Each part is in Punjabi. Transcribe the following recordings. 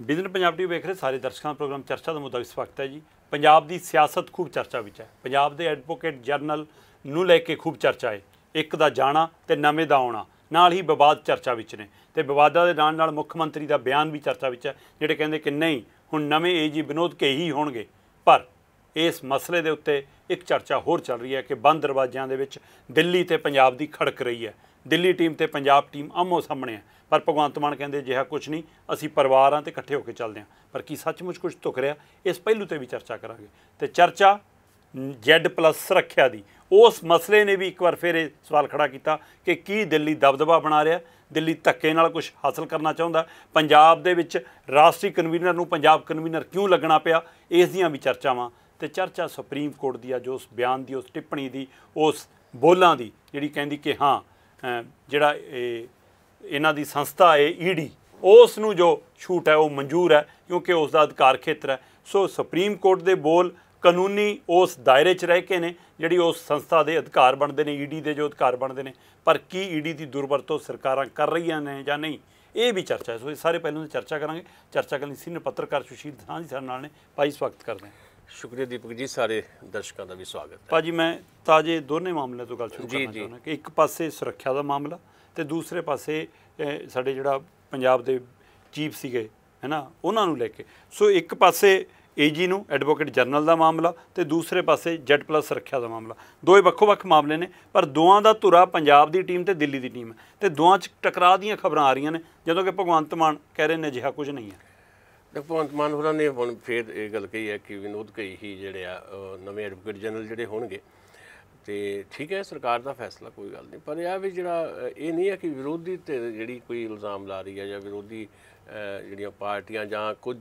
ਬਿਜ਼ਨਸ ਪੰਜਾਬ ਟੀਵੀ ਵੇਖ ਰਹੇ ਸਾਰੇ ਦਰਸ਼ਕਾਂ ਦਾ ਪ੍ਰੋਗਰਾਮ, ਚਰਚਾ ਦਾ ਮੁੱਦਾ ਇਸ ਵਕਤ ਹੈ ਜੀ। ਪੰਜਾਬ ਦੀ ਸਿਆਸਤ ਖੂਬ ਚਰਚਾ ਵਿੱਚ ਹੈ। ਪੰਜਾਬ ਦੇ ਐਡਵੋਕੇਟ ਜਨਰਲ ਨੂੰ ਲੈ ਕੇ ਖੂਬ ਚਰਚਾ ਹੈ। ਇੱਕ ਦਾ ਜਾਣਾ ਤੇ ਨਵੇਂ ਦਾ ਆਉਣਾ, ਨਾਲ ਹੀ ਵਿਵਾਦ ਚਰਚਾ ਵਿੱਚ ਨੇ। ਤੇ ਵਿਵਾਦਾਂ ਦੇ ਨਾਲ ਨਾਲ ਮੁੱਖ ਮੰਤਰੀ ਦਾ ਬਿਆਨ ਵੀ ਚਰਚਾ ਵਿੱਚ ਹੈ, ਜਿਹੜੇ ਕਹਿੰਦੇ ਕਿ ਨਹੀਂ, ਹੁਣ ਨਵੇਂ ਏਜੀ ਵਿਨੋਦ ਕੇ ਹੀ ਹੋਣਗੇ। ਪਰ ਇਸ ਮਸਲੇ ਦੇ ਉੱਤੇ ਇੱਕ ਚਰਚਾ ਹੋਰ ਚੱਲ ਰਹੀ ਹੈ ਕਿ ਬੰਦ ਦਰਵਾਜ਼ਿਆਂ ਦੇ ਵਿੱਚ ਦਿੱਲੀ ਤੇ ਪੰਜਾਬ ਦੀ ਖੜਕ ਰਹੀ ਹੈ। ਦਿੱਲੀ ਟੀਮ ਤੇ ਪੰਜਾਬ ਟੀਮ ਆਮੋ ਸਾਹਮਣੇ ਹੈ ਪਰ ਭਗਵੰਤ ਮਾਨ ਕਹਿੰਦੇ ਜਿਹਾ ਕੁਝ ਨਹੀਂ, ਅਸੀਂ ਪਰਿਵਾਰ ਹਾਂ ਤੇ ਇਕੱਠੇ ਹੋ ਕੇ ਚੱਲਦੇ ਹਾਂ। ਪਰ ਕੀ ਸੱਚਮੁੱਚ ਕੁਝ ਧੁਕ ਰਿਹਾ, ਇਸ ਪਹਿਲੂ ਤੇ ਵੀ ਚਰਚਾ ਕਰਾਂਗੇ। ਤੇ ਚਰਚਾ Z ਪਲੱਸ ਸੁਰੱਖਿਆ ਦੀ। ਉਸ ਮਸਲੇ ਨੇ ਵੀ ਇੱਕ ਵਾਰ ਫਿਰ ਇਹ ਸਵਾਲ ਖੜਾ ਕੀਤਾ ਕਿ ਕੀ ਦਿੱਲੀ ਦਬਦਬਾ ਬਣਾ ਰਿਹਾ, ਦਿੱਲੀ ਧੱਕੇ ਨਾਲ ਕੁਝ ਹਾਸਲ ਕਰਨਾ ਚਾਹੁੰਦਾ। ਪੰਜਾਬ ਦੇ ਵਿੱਚ ਰਾਸ਼ਟਰੀ ਕਨਵੀਨਰ ਨੂੰ ਪੰਜਾਬ ਕਨਵੀਨਰ ਕਿਉਂ ਲੱਗਣਾ ਪਿਆ, ਇਸ ਦੀਆਂ ਵੀ ਚਰਚਾਵਾਂ। ਤੇ ਚਰਚਾ ਸੁਪਰੀਮ ਕੋਰਟ ਦੀ ਆ, ਜੋ ਉਸ ਬਿਆਨ ਦੀ, ਉਸ ਟਿੱਪਣੀ ਦੀ, ਉਸ ਬੋਲਾਂ ਦੀ, ਜਿਹੜੀ ਕਹਿੰਦੀ ਕਿ ਹਾਂ ਜਿਹੜਾ ਇਹ, ਇਹਨਾਂ ਦੀ ਸੰਸਥਾ ਹੈ ਈਡੀ ਉਸ ਨੂੰ ਜੋ ਛੂਟ ਹੈ ਉਹ ਮਨਜ਼ੂਰ ਹੈ, ਕਿਉਂਕਿ ਉਸ ਦਾ ਅਧਿਕਾਰ ਖੇਤਰ ਹੈ। ਸੋ ਸੁਪਰੀਮ ਕੋਰਟ ਦੇ ਬੋਲ ਕਾਨੂੰਨੀ ਉਸ ਦਾਇਰੇ 'ਚ ਰਹਿ ਕੇ ਨੇ, ਜਿਹੜੀ ਉਸ ਸੰਸਥਾ ਦੇ ਅਧਿਕਾਰ ਬਣਦੇ ਨੇ ਈਡੀ ਦੇ ਜੋ ਅਧਿਕਾਰ ਬਣਦੇ ਨੇ। ਪਰ ਕੀ ਈਡੀ ਦੀ ਦੁਰਵਰਤੋਂ ਸਰਕਾਰਾਂ ਕਰ ਰਹੀਆਂ ਨੇ ਜਾਂ ਨਹੀਂ, ਇਹ ਵੀ ਚਰਚਾ ਹੈ। ਸੋ ਇਹ ਸਾਰੇ ਪਹਿਲੂਆਂ ਦੀ ਚਰਚਾ ਕਰਾਂਗੇ। ਚਰਚਾ ਕਰਨ ਲਈ ਸੀਨੀਅਰ ਪੱਤਰਕਾਰ ਸੁਸ਼ੀਲ ਸਾਂਝੀ ਸਾਡੇ ਨਾਲ ਨੇ। ਭਾਈ ਸਵਾਗਤ ਕਰਦੇ ਹਾਂ। ਸ਼ੁਕਰੀਆ ਦੀਪਕ ਜੀ ਸਾਰੇ ਦਰਸ਼ਕਾਂ ਦਾ ਵੀ ਸਵਾਗਤ ਹੈ। ਭਾਜੀ ਮੈਂ ਤਾਜੇ ਦੋਨੇ ਮਾਮਲਿਆਂ ਤੋਂ ਗੱਲ ਸ਼ੁਰੂ ਕਰਨਾ। ਚਾਹੁੰਦਾ ਕਿ ਇੱਕ ਪਾਸੇ ਸੁਰੱਖਿਆ ਦਾ ਮਾਮਲਾ ਤੇ ਦੂਸਰੇ ਪਾਸੇ ਸਾਡੇ ਜਿਹੜਾ ਪੰਜਾਬ ਦੇ ਚੀਫ ਸੀਗੇ ਹੈਨਾ ਉਹਨਾਂ ਨੂੰ ਲੈ ਕੇ। ਸੋ ਇੱਕ ਪਾਸੇ ਏਜੀ ਨੂੰ ਐਡਵੋਕੇਟ ਜਨਰਲ ਦਾ ਮਾਮਲਾ ਤੇ ਦੂਸਰੇ ਪਾਸੇ ਜੈਟ ਪਲੱਸ ਸੁਰੱਖਿਆ ਦਾ ਮਾਮਲਾ। ਦੋਏ ਵੱਖੋ-ਵੱਖ ਮਾਮਲੇ ਨੇ ਪਰ ਦੋਵਾਂ ਦਾ ਧੁਰਾ ਪੰਜਾਬ ਦੀ ਟੀਮ ਤੇ ਦਿੱਲੀ ਦੀ ਟੀਮ ਹੈ। ਤੇ ਦੋਵਾਂ 'ਚ ਟਕਰਾਅ ਦੀਆਂ ਖਬਰਾਂ ਆ ਰਹੀਆਂ ਨੇ ਜਦੋਂ ਕਿ ਭਗਵੰਤ ਮਾਨ ਕਹਿ ਰਹੇ ਨੇ ਅਜਿਹਾ ਕੁਝ ਨਹੀਂ ਹੈ। ਭਗਵੰਤ ਮਾਨ ਹੋਰਾਂ ਨੇ ਹੁਣ ਫੇਰ ਇਹ ਗੱਲ ਕਹੀ ਹੈ ਕਿ ਵਿਨੋਦ ਕਈ ਹੀ ਜਿਹੜੇ ਆ ਨਵੇਂ ਐਡਵੋਕੇਟ ਜਨਰਲ ਜਿਹੜੇ ਹੋਣਗੇ। ਤੇ ਠੀਕ ਹੈ ਸਰਕਾਰ ਦਾ ਫੈਸਲਾ ਕੋਈ ਗੱਲ ਨਹੀਂ। ਪਰ ਇਹ ਵੀ ਜਿਹੜਾ ਇਹ ਨਹੀਂ ਹੈ ਕਿ ਵਿਰੋਧੀ ਤੇ ਜਿਹੜੀ ਕੋਈ ਇਲਜ਼ਾਮ ਲਾ ਰਹੀ ਹੈ ਜਾਂ ਵਿਰੋਧੀ ਜਿਹੜੀਆਂ ਪਾਰਟੀਆਂ ਜਾਂ ਕੁਝ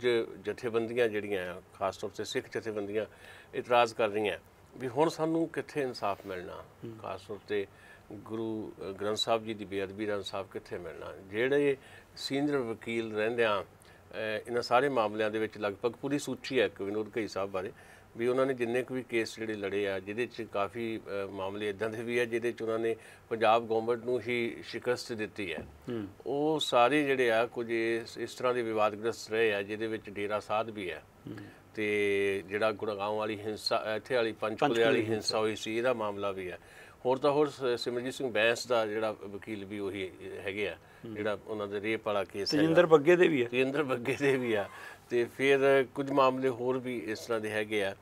ਜਥੇਬੰਦੀਆਂ ਜਿਹੜੀਆਂ ਆ ਖਾਸ ਤੌਰ ਤੇ ਸਿੱਖ ਜਥੇਬੰਦੀਆਂ ਇਤਰਾਜ਼ ਕਰ ਰਹੀਆਂ ਵੀ ਹੁਣ ਸਾਨੂੰ ਕਿੱਥੇ ਇਨਸਾਫ ਮਿਲਣਾ? ਖਾਸ ਤੌਰ ਤੇ ਗੁਰੂ ਗ੍ਰੰਥ ਸਾਹਿਬ ਜੀ ਦੀ ਬੇਅਦਬੀ ਦਾ ਇਨਸਾਫ ਕਿੱਥੇ ਮਿਲਣਾ? ਜਿਹੜੇ ਸੀਨੀਅਰ ਵਕੀਲ ਰਹਿੰਦਿਆਂ ਅ, ਇਹਨਾਂ ਸਾਰੇ ਮਾਮਲਿਆਂ ਦੇ ਵਿੱਚ ਲਗਭਗ ਪੂਰੀ ਸੂਚੀ ਹੈ ਕਿ ਵਿਨੋਦ ਕਈ ਸਾਹਿਬ ਬਾਰੇ ਵੀ ਉਹਨਾਂ ਨੇ ਜਿੰਨੇ ਕੁ ਵੀ ਕੇਸ ਜਿਹੜੇ ਲੜੇ ਆ ਜਿਹਦੇ 'ਚ ਕਾਫੀ ਮਾਮਲੇ ਇਦਾਂ ਦੇ ਵੀ ਆ ਜਿਹਦੇ 'ਚ ਉਹਨਾਂ ਨੇ ਪੰਜਾਬ ਗਵਰਨਮੈਂਟ ਨੂੰ ਹੀ ਸ਼ਿਕਸਤ ਦਿੱਤੀ ਹੈ। ਉਹ ਸਾਰੇ ਜਿਹੜੇ ਆ ਕੁਝ ਇਸ ਇਸ ਤਰ੍ਹਾਂ ਦੇ ਵਿਵਾਦਗ੍ਰਸਤ ਰਹੇ ਆ ਜਿਹਦੇ ਵਿੱਚ ਡੇਰਾ ਸਾਧ ਵੀ ਹੈ। ਤੇ ਜਿਹੜਾ ਗੁੜਗਾਉਂ ਵਾਲੀ ਹਿੰਸਾ ਇੱਥੇ ਵਾਲੀ ਪੰਚਕੂਲੇ ਵਾਲੀ ਹਿੰਸਾ। ਹੋਈ ਸੀ ਇਹਦਾ ਮਾਮਲਾ ਵੀ ਹੈ। ਹੋਰ ਤਾਂ ਹੋਰ ਸਿਮਰਜੀਤ ਸਿੰਘ ਬੈਂਸ ਦਾ ਜਿਹੜਾ ਵਕੀਲ ਵੀ ਉਹੀ ਹੈਗੇ ਆ ਜਿਹੜਾ ਉਹਨਾਂ ਦੇ ਰੇਪ ਵਾਲਾ ਕੇਸ ਹੈ ਤੇਜਿੰਦਰ ਬੱਗੇ ਦੇ ਵੀ ਹੈ ਤੇਂਦਰ ਬੱਗੇ ਦੇ ਵੀ ਆ। ਤੇ ਫਿਰ ਕੁਝ ਮਾਮਲੇ ਹੋਰ ਵੀ ਇਸ ਤਰ੍ਹਾਂ ਦੇ ਹੈਗੇ ਆ।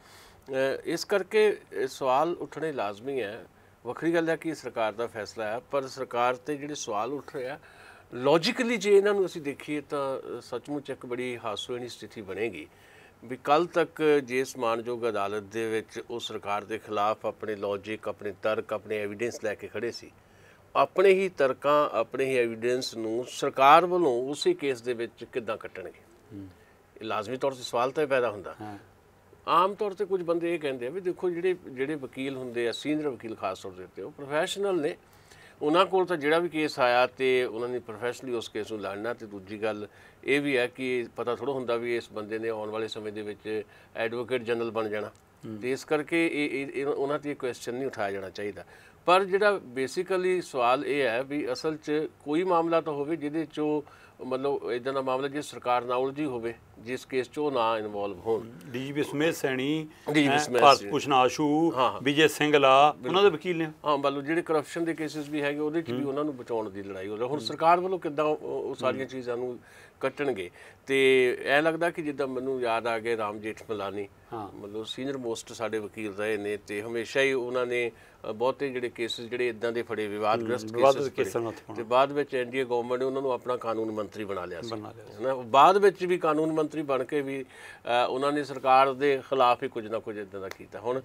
ਇਸ ਕਰਕੇ ਸਵਾਲ ਉੱਠਣੇ ਲਾਜ਼ਮੀ ਹੈ ਵੱਖਰੀ ਗੱਲ ਹੈ ਕਿ ਸਰਕਾਰ ਦਾ ਫੈਸਲਾ ਹੈ ਪਰ ਸਰਕਾਰ ਤੇ ਜਿਹੜੇ ਸਵਾਲ ਉੱਠ ਰਹੇ ਆ ਲੌਜੀਕਲੀ ਜੇ ਇਹਨਾਂ ਨੂੰ ਅਸੀਂ ਦੇਖੀਏ ਤਾਂ ਸੱਚਮੁੱਚ ਇੱਕ ਬੜੀ ਹਾਸੋਹੀਣੀ ਸਥਿਤੀ ਬਣੇਗੀ। ਵੀ ਕੱਲ ਤੱਕ ਜੇ ਸਮਾਨਯੋਗ ਅਦਾਲਤ ਦੇ ਵਿੱਚ ਉਹ ਸਰਕਾਰ ਦੇ ਖਿਲਾਫ ਆਪਣੇ ਲੌਜੀਕ ਆਪਣੇ ਤਰਕ ਆਪਣੇ ਐਵੀਡੈਂਸ ਲੈ ਕੇ ਖੜੇ ਸੀ ਆਪਣੇ ਹੀ ਤਰਕਾਂ ਆਪਣੇ ਹੀ ਐਵੀਡੈਂਸ ਨੂੰ ਸਰਕਾਰ ਵੱਲੋਂ ਉਸੇ ਕੇਸ ਦੇ ਵਿੱਚ ਕਿੱਦਾਂ ਕੱਟਣਗੇ? ਇਹ ਲਾਜ਼ਮੀ ਤੌਰ ਤੇ ਸਵਾਲ ਤਾਂ ਪੈਦਾ ਹੁੰਦਾ। ਆਮ ਤੌਰ ਤੇ ਕੁਝ ਬੰਦੇ ਇਹ ਕਹਿੰਦੇ ਆ ਵੀ ਦੇਖੋ ਜਿਹੜੇ ਜਿਹੜੇ ਵਕੀਲ ਹੁੰਦੇ ਆ ਸੀਨੀਅਰ ਵਕੀਲ ਖਾਸ ਤੌਰ ਦੇ ਉੱਤੇ ਉਹ ਪ੍ਰੋਫੈਸ਼ਨਲ ਨੇ। ਉਹਨਾਂ ਕੋਲ ਤਾਂ ਜਿਹੜਾ ਵੀ ਕੇਸ ਆਇਆ ਤੇ ਉਹਨਾਂ ਨੇ ਪ੍ਰੋਫੈਸ਼ਨਲੀ ਉਸ ਕੇਸ ਨੂੰ ਲੜਨਾ ਤੇ ਦੂਜੀ ਗੱਲ ਇਹ ਵੀ ਹੈ ਕਿ ਪਤਾ ਥੋੜਾ ਹੁੰਦਾ ਵੀ ਇਸ ਬੰਦੇ ਨੇ ਆਉਣ ਵਾਲੇ ਸਮੇਂ ਦੇ ਵਿੱਚ ਐਡਵੋਕੇਟ ਜਨਰਲ ਬਣ ਜਾਣਾ। ਤੇ ਇਸ ਕਰਕੇ ਇਹ ਇਹ- ਇਹ ਉਹਨਾਂ ਤੇ ਕੁਐਸਚਨ ਨਹੀਂ ਉਠਾਇਆ ਜਾਣਾ ਚਾਹੀਦਾ। ਪਰ ਜਿਹੜਾ ਬੇਸਿਕਲੀ ਸਵਾਲ ਇਹ ਹੈ ਵੀ ਅਸਲ 'ਚ ਕੋਈ ਮਾਮਲਾ ਤਾਂ ਹੋਵੇ ਜਿਹਦੇ 'ਚੋਂ ਮਤਲਬ ਇਦਾਂ ਦਾ ਮਾਮਲਾ ਜੇ ਸਰਕਾਰ ਨਾਲ ਉਲਝੀ ਹੋਵੇ ਜਿਸ ਕੇਸ 'ਚ ਉਹ ਨਾ ਇਨਵੋਲਵ ਹੋਣ। ਡੀਜੀਪੀ ਸਮੇਤ ਸੈਣੀ ਹੈਂ, ਸਮੇਤ ਭਾਰਤ ਆਸ਼ੂ। ਵਿਜੇ ਸਿੰਘਲਾ ਉਹਨਾਂ ਦੇ ਵਕੀਲ ਨੇ। ਹਾਂ ਮਤਲਬ ਜਿਹੜੇ ਕਰਪਸ਼ਨ ਦੇ ਕੇਸਿਸ ਵੀ ਹੈਗੇ ਉਹਦੇ 'ਚ ਵੀ ਉਹਨਾਂ ਨੂੰ ਬਚਾਉਣ ਦੀ ਲੜਾਈ ਹੋ ਰਹੀ ਹੁਣ ਸਰਕਾਰ ਵੱਲੋਂ ਕਿੱਦਾਂ ਉਹ ਸਾਰੀਆਂ ਚੀਜ਼ਾਂ ਨੂੰ ਕੱਟਣਗੇ? ਤੇ ਇਹ ਲੱਗਦਾ ਕਿ ਜਿੱਦਾਂ ਮੈਨੂੰ ਯਾਦ ਆ ਗਿਆ ਰਾਮ ਜੇਠ ਮਲਾਨੀ। ਹਾਂ। ਮਤਲਬ ਸੀਨੀਅਰ ਮੋਸਟ ਸਾਡੇ ਵਕੀਲ ਰਹੇ ਨੇ ਤੇ ਹਮੇਸ਼ਾ ਹੀ ਉਹਨਾਂ ਨੇ ਬਹੁਤੇ ਜਿਹੜੇ ਕੇਸਿਸ ਜਿਹੜੇ ਇਦਾਂ ਦੇ ਫੜੇ ਵਿਵਾਦਗ੍ਰਸਤ ਕੇਸਿਸ ਤੇ ਬਾਅਦ ਵਿੱਚ ਐਨਡੀਏ ਗਵਰਨਮੈਂਟ ਨੇ ਉਹਨਾਂ ਨੂੰ ਆਪਣਾ ਕਾਨੂੰਨ ਮੰਤਰੀ ਬਣਾ ਲਿਆ ਸੀ। ਹਨਾ ਬਾਅਦ ਵਿੱਚ ਵੀ ਕਾਨੂੰਨ ਮੰਤਰੀ ਬਣ ਕੇ ਵੀ ਉਹਨਾਂ ਨੇ ਸਰਕਾਰ ਦੇ ਖਿਲਾਫ ਹੀ ਕੁਝ ਨਾ ਕੁਝ ਇਦਾਂ ਦਾ ਕੀਤਾ। ਹੁਣ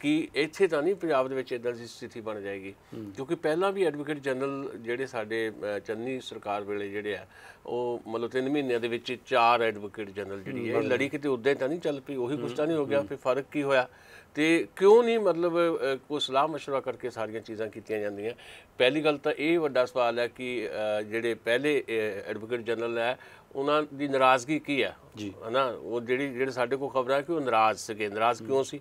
ਕੀ ਇੱਥੇ ਤਾਂ ਨਹੀਂ ਪੰਜਾਬ ਦੇ ਵਿੱਚ ਇਦਾਂ ਦੀ ਸਥਿਤੀ ਬਣ ਜਾਏਗੀ। ਕਿਉਂਕਿ ਪਹਿਲਾਂ ਵੀ ਐਡਵੋਕੇਟ ਜਨਰਲ ਜਿਹੜੇ ਸਾਡੇ ਚੰਨੀ ਸਰਕਾਰ ਵੇਲੇ ਜਿਹੜੇ ਆ ਉਹ ਮਤਲਬ 3 ਮਹੀਨਿਆਂ ਦੇ ਵਿੱਚ ਚਾਰ ਐਡਵੋਕੇਟ ਜਨਰਲ ਜਿਹੜੀ ਹੈ ਇਹ ਲੜੀ ਕਿਤੇ ਉਦਾਂ ਤਾਂ ਨਹੀਂ ਚੱਲ ਪਈ ਉਹੀ ਕੁਛ ਤਾਂ ਨਹੀਂ ਹੋ ਗਿਆ ਫਿਰ ਫ਼ਰਕ ਕੀ ਹੋਇਆ? ਤੇ ਕਿਉਂ ਨਹੀਂ ਮਤਲਬ ਅ, ਕੋਈ ਸਲਾਹ مشورہ ਕਰਕੇ ਸਾਰੀਆਂ ਚੀਜ਼ਾਂ ਕੀਤੀਆਂ ਜਾਂਦੀਆਂ ਪਹਿਲੀ ਗੱਲ ਤਾਂ ਇਹ ਵੱਡਾ ਸਵਾਲ ਹੈ ਕਿ ਅ, ਜਿਹੜੇ ਪਹਿਲੇ ਐਡਵੋਕੇਟ ਜਨਰਲ ਹੈ ਉਹਨਾਂ ਦੀ ਨਾਰਾਜ਼ਗੀ ਕੀ ਹੈ ਜੀ। ਹਨਾ ਉਹ ਜਿਹੜੀ ਜਿਹੜੇ ਸਾਡੇ ਕੋਲ ਖਬਰਾਂ ਕਿ ਉਹ ਨਾਰਾਜ਼ ਸੀਗੇ ਨਾਰਾਜ਼ ਕਿਉਂ ਸੀ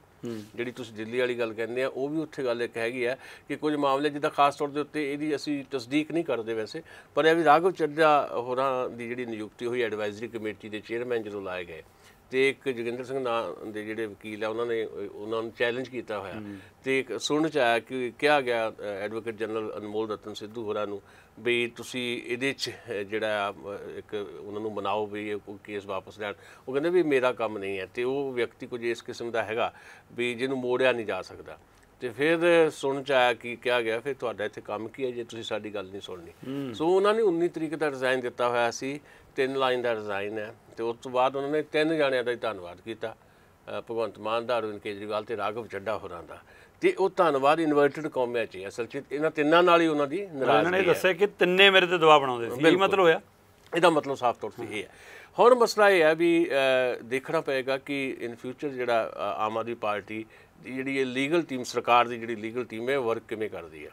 ਜਿਹੜੀ ਤੁਸੀਂ ਦਿੱਲੀ ਵਾਲੀ ਗੱਲ ਕਹਿੰਦੇ ਆ ਉਹ ਵੀ ਉੱਥੇ ਗੱਲ ਇੱਕ ਹੈਗੀ ਹੈ ਕਿ ਕੁਝ ਮਾਮਲੇ ਜਿੱਦਾਂ ਖਾਸ ਤੌਰ ਦੇ ਉੱਤੇ ਇਹਦੀ ਅਸੀਂ ਤਸਦੀਕ ਨਹੀਂ ਕਰਦੇ ਵੈਸੇ ਪਰ ਇਹ ਵੀ ਰਾਘਵ ਚੱਡਾ ਹੋਰਾਂ ਦੀ ਜਿਹੜੀ ਨਿਯੁਕਤੀ ਹੋਈ ਐਡਵਾਈਜ਼ਰੀ ਕਮੇਟੀ ਦੇ ਚੇਅਰਮੈਨ ਜਦੋਂ ਲਾਏ ਗਏ ਤੇ ਇੱਕ ਜੋਗਿੰਦਰ ਸਿੰਘ ਨਾਂ ਦੇ ਜਿਹੜੇ ਵਕੀਲ ਆ ਉਹਨਾਂ ਨੇ ਉਹਨਾਂ ਨੂੰ ਚੈਲੰਜ ਕੀਤਾ ਹੋਇਆ। ਤੇ ਇੱਕ ਸੁਣਨ ਚ ਆਇਆ ਕਿ ਕਿਹਾ ਗਿਆ ਐਡਵੋਕੇਟ ਜਨਰਲ ਅਨਮੋਲ ਰਤਨ ਸਿੱਧੂ ਹੋਰਾਂ ਨੂੰ ਵੀ ਤੁਸੀਂ ਇਹਦੇ ਚ ਜਿਹੜਾ ਇੱਕ ਉਹਨਾਂ ਨੂੰ ਮਨਾਓ ਵੀ ਇਹ ਕੋਈ ਕੇਸ ਵਾਪਸ ਲੈਣ। ਉਹ ਕਹਿੰਦੇ ਵੀ ਮੇਰਾ ਕੰਮ ਨਹੀਂ ਹੈ ਤੇ ਉਹ ਵਿਅਕਤੀ ਕੁਝ ਇਸ ਕਿਸਮ ਦਾ ਹੈਗਾ ਵੀ ਜਿਹਨੂੰ ਮੋੜਿਆ ਨਹੀਂ ਜਾ ਸਕਦਾ। ਤੇ ਫਿਰ ਸੁਣ ਚ ਆਇਆ ਕਿ ਕਿਹਾ ਗਿਆ ਫਿਰ ਤੁਹਾਡਾ ਇੱਥੇ ਕੰਮ ਕੀ ਹੈ ਜੇ ਤੁਸੀਂ ਸਾਡੀ ਗੱਲ ਨਹੀਂ ਸੁਣਨੀ? ਸੋ ਉਹਨਾਂ ਨੇ 19 ਤਰੀਕ ਦਾ ਰਿਜ਼ਾਈਨ ਦਿੱਤਾ ਹੋਇਆ ਸੀ ਤਿੰਨ ਲਾਈਨ ਦਾ ਰਿਜ਼ਾਈਨ ਹੈ। ਤੇ ਉਸ ਤੋਂ ਬਾਅਦ ਉਹਨਾਂ ਨੇ ਤਿੰਨ ਜਾਣਿਆਂ ਦਾ ਹੀ ਧੰਨਵਾਦ ਕੀਤਾ ਭਗਵੰਤ ਮਾਨ ਦਾ ਅਰਵਿੰਦ ਕੇਜਰੀਵਾਲ ਤੇ ਰਾਘਵ ਚੱਡਾ ਹੋਰਾਂ ਦਾ। ਤੇ ਉਹ ਧੰਨਵਾਦ ਇਨਵਰਟਡ ਕੌਮਿਆਂ ਚ। ਅਸਲ ਚ ਇਹਨਾਂ ਤਿੰਨਾਂ ਨਾਲ ਹੀ ਉਹਨਾਂ ਦੀ ਉਹਨਾਂ ਨੇ ਨਾਰਾਜ਼ਗੀ ਦੱਸਿਆ ਕਿ ਤਿੰਨੇ ਮੇਰੇ ਤੇ ਦਬਾਅ ਬਣਾਉਂਦੇ ਸੀ ਕੀ ਮਤਲਬ ਹੋਇਆ? ਇਹਦਾ ਮਤਲਬ ਸਾਫ਼ ਤੌਰ ਤੇ ਇਹ ਹੈ। ਹੁਣ ਮਸਲਾ ਇਹ ਹੈ ਵੀ ਦੇਖਣਾ ਪਏਗਾ ਕਿ ਇਨ ਫਿਊਚਰ ਜਿਹੜਾ ਆਮ ਆਦਮੀ ਪਾਰਟੀ ਜਿਹੜੀ ਇਹ ਲੀਗਲ ਟੀਮ ਸਰਕਾਰ ਦੀ ਜਿਹੜੀ ਲੀਗਲ ਟੀਮ ਹੈ ਵਰਕ ਕਿਵੇਂ ਕਰਦੀ ਹੈ?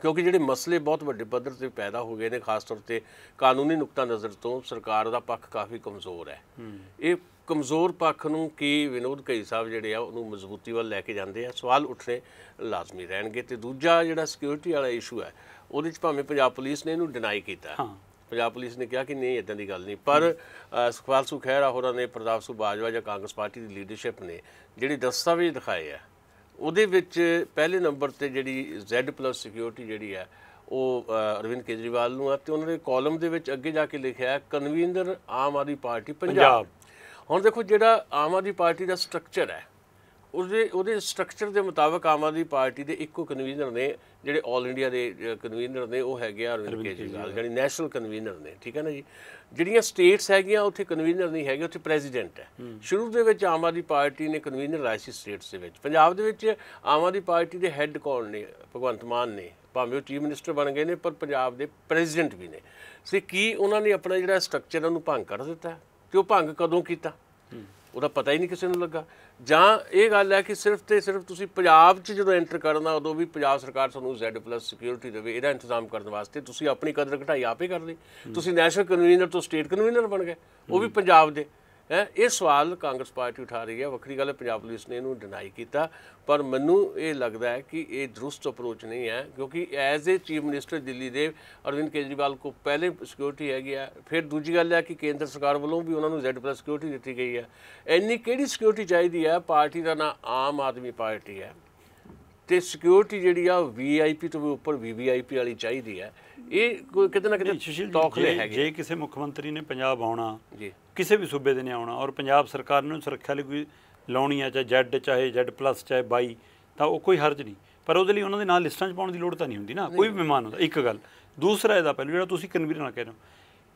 ਕਿਉਂਕਿ ਜਿਹੜੇ ਮਸਲੇ ਬਹੁਤ ਵੱਡੇ ਪੱਧਰ ਤੇ ਪੈਦਾ ਹੋ ਗਏ ਨੇ ਖਾਸ ਤੌਰ ਤੇ ਕਾਨੂੰਨੀ ਨੁਕਤਾ ਨਜ਼ਰ ਤੋਂ ਸਰਕਾਰ ਦਾ ਪੱਖ ਕਾਫੀ ਕਮਜ਼ੋਰ ਹੈ। ਇਹ ਕਮਜ਼ੋਰ ਪੱਖ ਨੂੰ ਕੀ ਵਿਨੋਦ ਕਈ ਸਾਹਿਬ ਜਿਹੜੇ ਆ ਉਹਨੂੰ ਮਜ਼ਬੂਤੀ ਵੱਲ ਲੈ ਕੇ ਜਾਂਦੇ ਆ? ਸਵਾਲ ਉੱਠਣੇ ਲਾਜ਼ਮੀ ਰਹਿਣਗੇ। ਤੇ ਦੂਜਾ ਜਿਹੜਾ ਸਿਕਿਉਰਿਟੀ ਵਾਲਾ ਇਸ਼ੂ ਹੈ ਉਹਦੇ ਚ ਭਾਵੇਂ ਪੰਜਾਬ ਪੁਲਿਸ ਨੇ ਇਹਨੂੰ ਡਿਨਾਈ ਕੀਤਾ। ਹਾਂ। ਪੰਜਾਬ ਪੁਲਿਸ ਨੇ ਕਿਹਾ ਕਿ ਨਹੀਂ ਇਦਾਂ ਦੀ ਗੱਲ ਨਹੀਂ। ਪਰ ਸੁਖਪਾਲ ਸੁ ਖਹਿਰਾ ਹੋਰਾਂ ਨੇ ਪ੍ਰਤਾਪ ਸੁ ਬਾਜਵਾ ਜਾਂ ਕਾਂਗਰਸ ਪਾਰਟੀ ਦੀ ਲੀਡਰਸ਼ਿਪ ਨੇ ਜਿਹੜੇ ਦਸਤਾਵੇਜ਼ ਦਿਖਾਏ ਆ ਉਹਦੇ ਵਿੱਚ ਪਹਿਲੇ ਨੰਬਰ ਤੇ ਜਿਹੜੀ Z+ ਸਿਕਿਉਰਿਟੀ ਜਿਹੜੀ ਹੈ ਉਹ ਅਰਵਿੰਦ ਕੇਜਰੀਵਾਲ ਨੂੰ ਆ ਤੇ ਉਹਨਾਂ ਦੇ ਕਾਲਮ ਦੇ ਵਿੱਚ ਅੱਗੇ ਜਾ ਕੇ ਲਿਖਿਆ ਕਨਵੀਨਰ ਆਮ ਆਦਮੀ ਪਾਰਟੀ ਪੰਜਾਬ। ਹੁਣ ਦੇਖੋ ਜਿਹੜਾ ਆਮ ਆਦਮੀ ਪਾਰਟੀ ਦਾ ਸਟਰਕਚਰ ਹੈ ਉਹਦੇ ਉਹਦੇ ਸਟਰਕਚਰ ਦੇ ਮੁਤਾਬਕ ਆਮ ਆਦਮੀ ਪਾਰਟੀ ਦੇ ਇੱਕੋ ਕਨਵੀਨਰ ਨੇ ਜਿਹੜੇ 올 ਇੰਡੀਆ ਦੇ ਕਨਵੀਨਰ ਨੇ ਉਹ ਹੈਗੇ ਆ ਅਰਵਿੰਦ ਕੇਜਰੀਵਾਲ ਜਿਹੜੀ ਨੈਸ਼ਨਲ ਕਨਵੀਨਰ ਨੇ ਠੀਕ ਹੈ ਨਾ ਜੀ? ਜਿਹੜੀਆਂ ਸਟੇਟਸ ਹੈਗੀਆਂ ਉੱਥੇ ਕਨਵੀਨਰ ਨਹੀਂ ਹੈਗੇ ਉੱਥੇ ਪ੍ਰੈਜ਼ੀਡੈਂਟ ਹੈ। ਸ਼ੁਰੂ ਦੇ ਵਿੱਚ ਆਮ ਆਦਮੀ ਪਾਰਟੀ ਨੇ ਕਨਵੀਨਰ ਲਾਏ ਸੀ ਸਟੇਟਸ ਦੇ ਵਿੱਚ। ਪੰਜਾਬ ਦੇ ਵਿੱਚ ਆਮ ਆਦਮੀ ਪਾਰਟੀ ਦੇ ਹੈੱਡ ਕੌਣ ਨੇ? ਭਗਵੰਤ ਮਾਨ ਨੇ। ਭਾਵੇਂ ਉਹ ਚੀਫ ਮਿਨਿਸਟਰ ਬਣ ਗਏ ਨੇ ਪਰ ਪੰਜਾਬ ਦੇ ਪ੍ਰੈਜ਼ੀਡੈਂਟ ਵੀ ਨੇ। ਸੇ ਕੀ ਉਹਨਾਂ ਨੇ ਆਪਣਾ ਜਿਹੜਾ ਸਟਰਕਚਰ ਉਹਨੂੰ ਭੰਗ ਕਰ ਦਿੱਤਾ? ਤੇ ਉਹ ਭੰਗ ਕਦੋਂ ਕੀਤਾ? ਉਹਦਾ ਪਤਾ ਹੀ ਨਹੀਂ ਕਿਸੇ ਨੂੰ ਲੱਗਾ। ਜਾਂ ਇਹ ਗੱਲ ਹੈ ਕਿ ਸਿਰਫ ਤੇ ਸਿਰਫ ਤੁਸੀਂ ਪੰਜਾਬ 'ਚ ਜਦੋਂ ਐਂਟਰ ਕਰਨਾ ਉਦੋਂ ਵੀ ਪੰਜਾਬ ਸਰਕਾਰ ਤੁਹਾਨੂੰ Z+ ਸਿਕਿਉਰਿਟੀ ਦੇਵੇ ਇਹਦਾ ਇੰਤਜ਼ਾਮ ਕਰਨ ਵਾਸਤੇ। ਤੁਸੀਂ ਆਪਣੀ ਕਦਰ ਘਟਾਈ ਆਪੇ ਕਰ ਲਈ ਤੁਸੀਂ ਨੈਸ਼ਨਲ ਕਨਵੀਨਰ ਤੋਂ ਸਟੇਟ ਕਨਵੀਨਰ ਬਣ ਗਏ। ਉਹ ਵੀ ਪੰਜਾਬ ਦੇ। ਇਹ ਸਵਾਲ ਕਾਂਗਰਸ ਪਾਰਟੀ ਉਠਾ ਰਹੀ ਹੈ। ਵੱਖਰੀ ਗੱਲ ਹੈ, ਪੰਜਾਬ ਪੁਲਿਸ ਨੇ ਇਹਨੂੰ ਡਿਨਾਈ ਕੀਤਾ। ਪਰ ਮੈਨੂੰ ਇਹ ਲੱਗਦਾ ਹੈ ਕਿ ਇਹ ਦਰੁਸਤ ਅਪਰੋਚ ਨਹੀਂ ਹੈ, ਕਿਉਂਕਿ as a chief minister Delhi ਦੇ ਅਰਵਿੰਦ ਕੇਜਰੀਵਾਲ ਕੋ ਪਹਿਲੇ ਸਿਕਿਉਰਿਟੀ ਹੈਗੀ ਹੈ ਫਿਰ ਦੂਜੀ ਗੱਲ ਹੈ ਕਿ ਕੇਂਦਰ ਸਰਕਾਰ ਵੱਲੋਂ ਵੀ ਉਹਨਾਂ ਨੂੰ Z+ ਸਿਕਿਉਰਿਟੀ ਦਿੱਤੀ ਗਈ ਹੈ। ਇੰਨੀ ਕਿਹੜੀ ਸਿਕਿਉਰਿਟੀ ਚਾਹੀਦੀ ਹੈ? ਪਾਰਟੀ ਦਾ ਨਾਂ ਆਮ ਆਦਮੀ ਪਾਰਟੀ ਹੈ। ਤੇ ਸਿਕਿਉਰਿਟੀ ਜਿਹੜੀ ਆ ਵੀਆਈਪੀ ਤੋਂ ਵੀ ਉੱਪਰ ਵੀਵੀਆਈਪੀ ਵਾਲੀ ਚਾਹੀਦੀ ਹੈ। ਇਹ ਕੋਈ ਕਿਤੇ ਨਾ ਕਿਤੇ ਤੌਖਲੇ ਹੈਗੇ। ਜੇ ਕਿਸੇ ਮੁੱਖ ਮੰਤਰੀ ਨੇ ਪੰਜਾਬ ਆਉਣਾ ਜੀ। ਕਿਸੇ ਵੀ ਸੂਬੇ ਦੇ ਨੇ ਆਉਣਾ ਔਰ ਪੰਜਾਬ ਸਰਕਾਰ ਨੂੰ ਸੁਰੱਖਿਆ ਲਈ ਕੋਈ ਲਾਉਣੀ ਆ ਚਾਹੇ Z ਚਾਹੇ Z+ ਚਾਹੇ 22 ਤਾਂ ਉਹ ਕੋਈ ਹਰਜ ਨਹੀਂ। ਪਰ ਉਹਦੇ ਲਈ ਉਹਨਾਂ ਦੇ ਨਾਲ ਲਿਸਟਾਂ 'ਚ ਪਾਉਣ ਦੀ ਲੋੜ ਤਾਂ ਨਹੀਂ ਹੁੰਦੀ ਨਾ ਕੋਈ ਵੀ ਮਹਿਮਾਨ ਹੁੰਦਾ ਇੱਕ ਗੱਲ। ਦੂਸਰਾ ਇਹਦਾ ਪਹਿਲੂ ਜਿਹੜਾ ਤੁਸੀਂ ਕਨਵੀਨਰ ਨਾਲ ਕਹਿ ਰਹੇ ਹੋ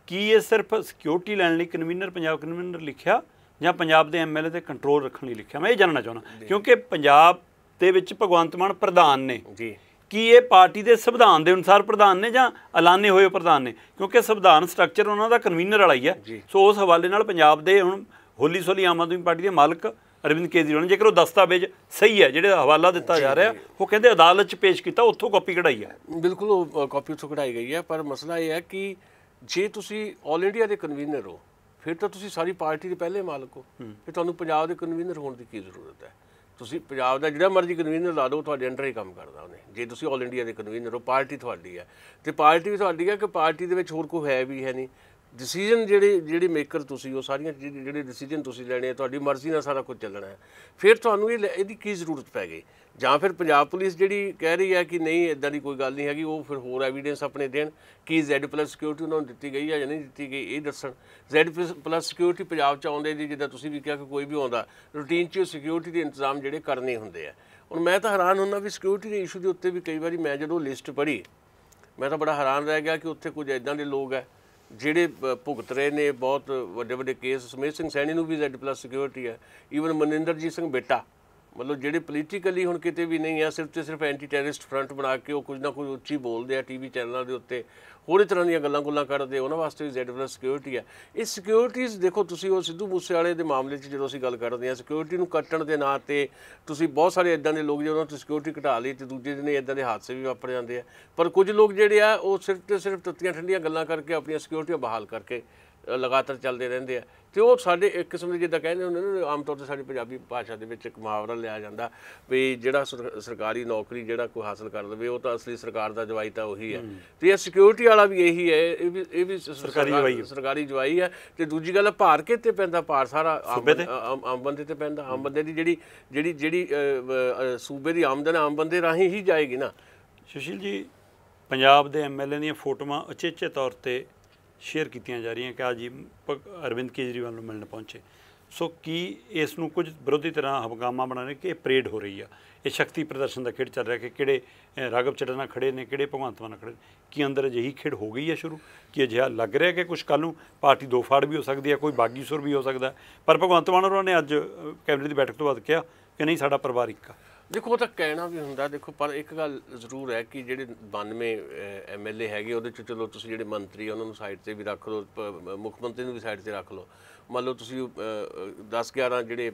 ਕੀ ਇਹ ਸਿਰਫ ਸਿਕਿਉਰਿਟੀ ਲੈਣ ਲਈ ਕਨਵੀਨਰ ਪੰਜਾਬ ਕਨਵੀਨਰ ਲਿਖਿਆ ਜਾਂ ਪੰਜਾਬ ਦੇ ਐਮਐਲਏ ਤੇ ਕੰਟਰੋਲ ਰੱਖਣ ਲਈ ਲਿਖਿਆ? ਮੈਂ ਇਹ ਜਾਣਨਾ ਚਾਹੁੰਦਾ ਕਿਉਂਕਿ ਪੰਜਾਬ ਦੇ ਵਿੱਚ ਭਗਵੰਤ ਮਾਨ ਪ੍ਰਧਾਨ ਨੇ। ਜੀ। ਕੀ ਇਹ ਪਾਰਟੀ ਦੇ ਸੰਵਿਧਾਨ ਦੇ ਅਨੁਸਾਰ ਪ੍ਰਧਾਨ ਨੇ ਜਾਂ ਐਲਾਨੇ ਹੋਏ ਪ੍ਰਧਾਨ ਨੇ? ਕਿਉਂਕਿ ਸੰਵਿਧਾਨ ਸਟਰਕਚਰ ਉਹਨਾਂ ਦਾ ਕਨਵੀਨਰ ਵਾਲਾ ਹੀ ਹੈ। ਸੋ ਉਸ ਹਵਾਲੇ ਨਾਲ ਪੰਜਾਬ ਦੇ ਹੁਣ ਹੋਲੀ ਸੋਲੀ ਆਮ ਆਦਮੀ ਪਾਰਟੀ ਦੇ ਮਾਲਕ ਅਰਵਿੰਦ ਕੇਜਰੀਵਾਲ ਨੇ ਜੇਕਰ ਉਹ ਦਸਤਾਵੇਜ਼ ਸਹੀ ਹੈ ਜਿਹੜੇ ਹਵਾਲਾ ਦਿੱਤਾ ਜਾ ਰਿਹਾ ਉਹ ਕਹਿੰਦੇ ਅਦਾਲਤ 'ਚ ਪੇਸ਼ ਕੀਤਾ ਉੱਥੋਂ ਕਾਪੀ ਕਢਾਈ ਹੈ। ਬਿਲਕੁਲ ਉਹ ਕਾਪੀ ਉੱਥੋਂ ਕਢਾਈ ਗਈ ਹੈ ਪਰ ਮਸਲਾ ਇਹ ਹੈ ਕਿ ਜੇ ਤੁਸੀਂ 올 ਇੰਡੀਆ ਦੇ ਕਨਵੀਨਰ ਹੋ ਫਿਰ ਤਾਂ ਤੁਸੀਂ ਸਾਰੀ ਪਾਰਟੀ ਦੇ ਪਹਿਲੇ ਮਾਲਕ ਹੋ। ਫਿਰ ਤੁਹਾਨੂੰ ਪੰਜਾਬ ਦੇ ਕਨਵੀਨਰ ਹੋਣ ਦੀ ਕੀ ਜ਼ਰੂਰਤ ਹੈ? ਤੁਸੀਂ ਪੰਜਾਬ ਦਾ ਜਿਹੜਾ ਮਰਜ਼ੀ ਕਨਵੀਨਰ ਲਾ ਦਿਓ, ਤੁਹਾਡੇ ਅੰਡਰ ਹੀ ਕੰਮ ਕਰਦਾ ਉਹਨੇ। ਜੇ ਤੁਸੀਂ 올 ਇੰਡੀਆ ਦੇ ਕਨਵੀਨਰ ਹੋ, ਪਾਰਟੀ ਤੁਹਾਡੀ ਹੈ। ਤੇ ਪਾਰਟੀ ਵੀ ਤੁਹਾਡੀ ਹੈ ਕਿ ਪਾਰਟੀ ਦੇ ਵਿੱਚ ਹੋਰ ਕੋਈ ਹੈ ਵੀ ਹੈ ਨਹੀਂ? ਡਿਸੀਜਨ ਜਿਹੜੇ ਜਿਹੜੇ ਮੇਕਰ ਤੁਸੀਂ, ਉਹ ਸਾਰੀਆਂ ਜਿਹੜੇ ਜਿਹੜੇ ਡਿਸੀਜਨ ਤੁਸੀਂ ਲੈਣੇ ਆ, ਤੁਹਾਡੀ ਮਰਜ਼ੀ ਨਾਲ ਸਾਰਾ ਕੁਝ ਚੱਲਣਾ ਹੈ। ਫਿਰ ਤੁਹਾਨੂੰ ਇਹ ਲੈ- ਇਹਦੀ ਕੀ ਜ਼ਰੂਰਤ ਪੈ ਗਈ? ਜਾਂ ਫਿਰ ਪੰਜਾਬ ਪੁਲਿਸ ਜਿਹੜੀ ਕਹਿ ਰਹੀ ਹੈ ਕਿ ਨਹੀਂ ਇਦਾਂ ਦੀ ਕੋਈ ਗੱਲ ਨਹੀਂ ਹੈਗੀ, ਉਹ ਫਿਰ ਹੋਰ ਐਵੀਡੈਂਸ ਆਪਣੇ ਦੇਣ ਕਿ Z+ ਸਿਕਿਉਰਿਟੀ ਉਹਨਾਂ ਨੂੰ ਦਿੱਤੀ ਗਈ ਹੈ ਜਾਂ ਨਹੀਂ ਦਿੱਤੀ ਗਈ, ਇਹ ਦੱਸਣ। Z+ ਸਿਕਿਉਰਿਟੀ ਪੰਜਾਬ ਚ ਆਉਂਦੇ ਜੀ, ਜਿੱਦਾਂ ਤੁਸੀਂ ਵੀ ਕਿਹਾ ਕਿ ਕੋਈ ਵੀ ਆਉਂਦਾ ਰੂਟੀਨ ਚ ਸਿਕਿਉਰਿਟੀ ਦੇ ਇੰਤਜ਼ਾਮ ਜਿਹੜੇ ਕਰਨੇ ਹੁੰਦੇ ਆ। ਹੁਣ ਮੈਂ ਤਾਂ ਹੈਰਾਨ ਹੁੰਦਾ ਵੀ ਸਿਕਿਉਰਿਟੀ ਦੇ ਇਸ਼ੂ ਦੇ ਉੱਤੇ ਵੀ ਕਈ ਵਾਰੀ ਮੈਂ ਜਦੋਂ ਲਿਸਟ ਪੜ੍ਹੀ, ਮੈਂ ਤਾਂ ਬੜਾ ਹੈਰਾਨ ਰਹਿ ਗਿਆ ਕਿ ਉੱਥੇ ਕੁਝ ਇਦਾਂ ਦੇ ਲੋਕ ਹੈ। ਜਿਹੜੇ ਭੁਗਤ ਰਹੇ ਨੇ, ਬਹੁਤ ਵੱਡੇ ਵੱਡੇ ਕੇਸ ਸਮੇਤ ਸਿੰਘ ਸੈਣੀ ਨੂੰ ਵੀ Z+ ਸਿਕਿਉਰਿਟੀ ਹੈ ਈਵਨ ਮਨਿੰਦਰਜੀਤ ਸਿੰਘ ਬੇਟਾ। ਮਤਲਬ ਜਿਹੜੇ ਪੋਲੀਟੀਕਲੀ ਹੁਣ ਕਿਤੇ ਵੀ ਨਹੀਂ ਆ, ਸਿਰਫ ਤੇ ਸਿਰਫ ਐਂਟੀ ਟੈਰਰਿਸਟ ਫਰੰਟ ਬਣਾ ਕੇ ਉਹ ਕੁਝ ਨਾ ਕੁਝ ਉੱਚੀ ਬੋਲਦੇ ਆ ਟੀਵੀ ਚੈਨਲਾਂ ਦੇ ਉੱਤੇ, ਹੋਰ ਹੀ ਤਰ੍ਹਾਂ ਦੀਆਂ ਗੱਲਾਂ ਗੁੱਲਾਂ ਕਰਦੇ ਉਹਨਾਂ ਵਾਸਤੇ ਵੀ ਜ਼ੈਡ ਪਲੱਸ ਸਿਕਿਉਰਿਟੀ ਹੈ ਇਹ ਸਿਕਿਉਰਿਟੀਜ਼ ਦੇਖੋ ਤੁਸੀਂ ਉਹ ਸਿੱਧੂ ਮੂਸੇਵਾਲੇ ਦੇ ਮਾਮਲੇ 'ਚ ਜਦੋਂ ਅਸੀਂ ਗੱਲ ਕਰਦੇ ਹਾਂ ਸਿਕਿਉਰਿਟੀ ਨੂੰ ਕੱਟਣ ਦੇ ਨਾਂ ਤੇ ਤੁਸੀਂ ਬਹੁਤ ਸਾਰੇ ਇਦਾਂ ਦੇ ਲੋਕ ਜਦੋਂ ਤੁਸੀਂ ਸਿਕਿਉਰਿਟੀ ਘਟਾ ਲਈ ਤੇ ਦੂਜੇ ਦਿਨ ਇਦਾਂ ਦੇ ਹਾਦਸੇ ਵੀ ਵਾਪਰ ਜਾਂਦੇ ਆ। ਪਰ ਕੁਝ ਲੋਕ ਜਿਹੜੇ ਆ, ਉਹ ਸਿਰਫ ਤੇ ਸਿਰਫ ਤੱਤੀਆਂ ਠੰਡੀਆਂ ਗੱਲਾਂ ਕਰਕੇ ਆਪਣੀਆਂ ਸਿਕਿਉਰਿਟੀਆਂ ਬਹਾਲ ਕਰਕੇ ਲਗਾਤਾਰ ਚੱਲਦੇ ਰਹਿੰਦੇ ਆ। ਤੇ ਉਹ ਸਾਡੇ ਇੱਕ ਕਿਸਮ ਦੇ ਜਿੱਦਾਂ ਕਹਿੰਦੇ ਹੁੰਦੇ ਨੇ ਆਮ ਤੌਰ ਤੇ ਸਾਡੀ ਪੰਜਾਬੀ ਭਾਸ਼ਾ ਦੇ ਵਿੱਚ ਇੱਕ ਮੁਹਾਵਰਾ ਲਿਆ ਜਾਂਦਾ ਵੀ ਜਿਹੜਾ ਸਰ- ਸਰਕਾਰੀ ਨੌਕਰੀ ਜਿਹੜਾ ਕੋਈ ਹਾਸਲ ਕਰ ਲਵੇ ਉਹ ਤਾਂ ਅਸਲੀ ਸਰਕਾਰ ਦਾ ਜਵਾਈ ਤਾਂ ਉਹੀ ਹੈ। ਤੇ ਇਹ ਸਿਕਿਉਰਿਟੀ ਵਾਲਾ ਵੀ ਇਹੀ ਹੈ ਇਹ ਵੀ ਇਹ ਵੀ ਸਰਕਾਰੀ ਜਵਾਈ। ਸਰਕਾਰੀ ਜਵਾਈ ਹੈ। ਤੇ ਦੂਜੀ ਗੱਲ ਭਾਰ ਕਿਤੇ ਪੈਂਦਾ? ਭਾਰ ਸਾਰਾ ਆਮ ਬੰਦੇ ਤੇ ਪੈਂਦਾ। ਆਮ ਬੰਦੇ ਦੀ ਜਿਹੜੀ ਜਿਹੜੀ ਜਿਹੜੀ ਸੂਬੇ ਦੀ ਆਮਦਨ ਆਮ ਬੰਦੇ ਰਾਹੀਂ ਹੀ ਜਾਏਗੀ ਨਾ। ਸੁਸ਼ੀਲ ਜੀ ਪੰਜਾਬ ਦੇ ਐਮਐਲਏ ਦੀਆਂ ਫੋਟੋਆਂ ਉਚੇਚੇ ਤੌਰ ਤੇ ਸ਼ੇਅਰ ਕੀਤੀਆਂ ਜਾ ਰਹੀਆਂ ਕਿ ਆ ਜੀ ਭ- ਅਰਵਿੰਦ ਕੇਜਰੀਵਾਲ ਨੂੰ ਮਿਲਣ ਪਹੁੰਚੇ। ਸੋ ਕੀ ਇਸ ਨੂੰ ਕੁਝ ਵਿਰੋਧੀ ਤਰ੍ਹਾਂ ਹੰਗਾਮਾ ਬਣਾ ਰਹੇ ਕਿ ਇਹ ਪਰੇਡ ਹੋ ਰਹੀ ਆ? ਇਹ ਸ਼ਕਤੀ ਪ੍ਰਦਰਸ਼ਨ ਦਾ ਖੇਡ ਚੱਲ ਰਿਹਾ ਕਿ ਕਿਹੜੇ ਅਹ, ਰਾਘਵ ਚੱਡਾ ਨਾਲ ਖੜੇ ਨੇ ਕਿਹੜੇ ਭਗਵੰਤ ਮਾਨ ਨਾਲ ਖੜੇ ਨੇ? ਕੀ ਅੰਦਰ ਅਜਿਹੀ ਖੇਡ ਹੋ ਗਈ ਹੈ ਸ਼ੁਰੂ? ਕੀ ਅਜਿਹਾ ਲੱਗ ਰਿਹਾ ਕਿ ਕੁਝ ਕੱਲ ਨੂੰ ਪਾਰਟੀ ਦੋ ਫਾੜ ਵੀ ਹੋ ਸਕਦੀ ਹੈ ਕੋਈ ਬਾਗੀ ਸੁਰ ਵੀ ਹੋ ਸਕਦਾ? ਪਰ ਭਗਵੰਤ ਮਾਨ ਹੋਰਾਂ ਨੇ ਅੱਜ ਕੈਬਨਿਟ ਦੀ ਬੈਠਕ ਤੋਂ ਬਾਅਦ ਕਿਹਾ ਕਿ ਨਹੀਂ ਸਾਡਾ ਪਰਿਵਾਰ ਇੱਕ ਆ। ਦੇਖੋ, ਉਹ ਤਾਂ ਕਹਿਣਾ ਵੀ ਹੁੰਦਾ, ਦੇਖੋ, ਪਰ ਇੱਕ ਗੱਲ ਜ਼ਰੂਰ ਹੈ ਕਿ ਜਿਹੜੇ 92 ਐਮਐਲਏ ਹੈਗੇ, ਉਹਦੇ ਚ ਚਲੋ ਤੁਸੀਂ ਜਿਹੜੇ ਮੰਤਰੀ ਉਹਨਾਂ ਨੂੰ ਸਾਈਡ ਤੇ ਵੀ ਰੱਖ ਲਓ ਮੁੱਖ ਮੰਤਰੀ ਨੂੰ ਵੀ ਸਾਈਡ ਤੇ ਰੱਖ ਲਓ। ਮੰਨ ਲਓ ਤੁਸੀਂ 10 11 ਜਿਹੜੇ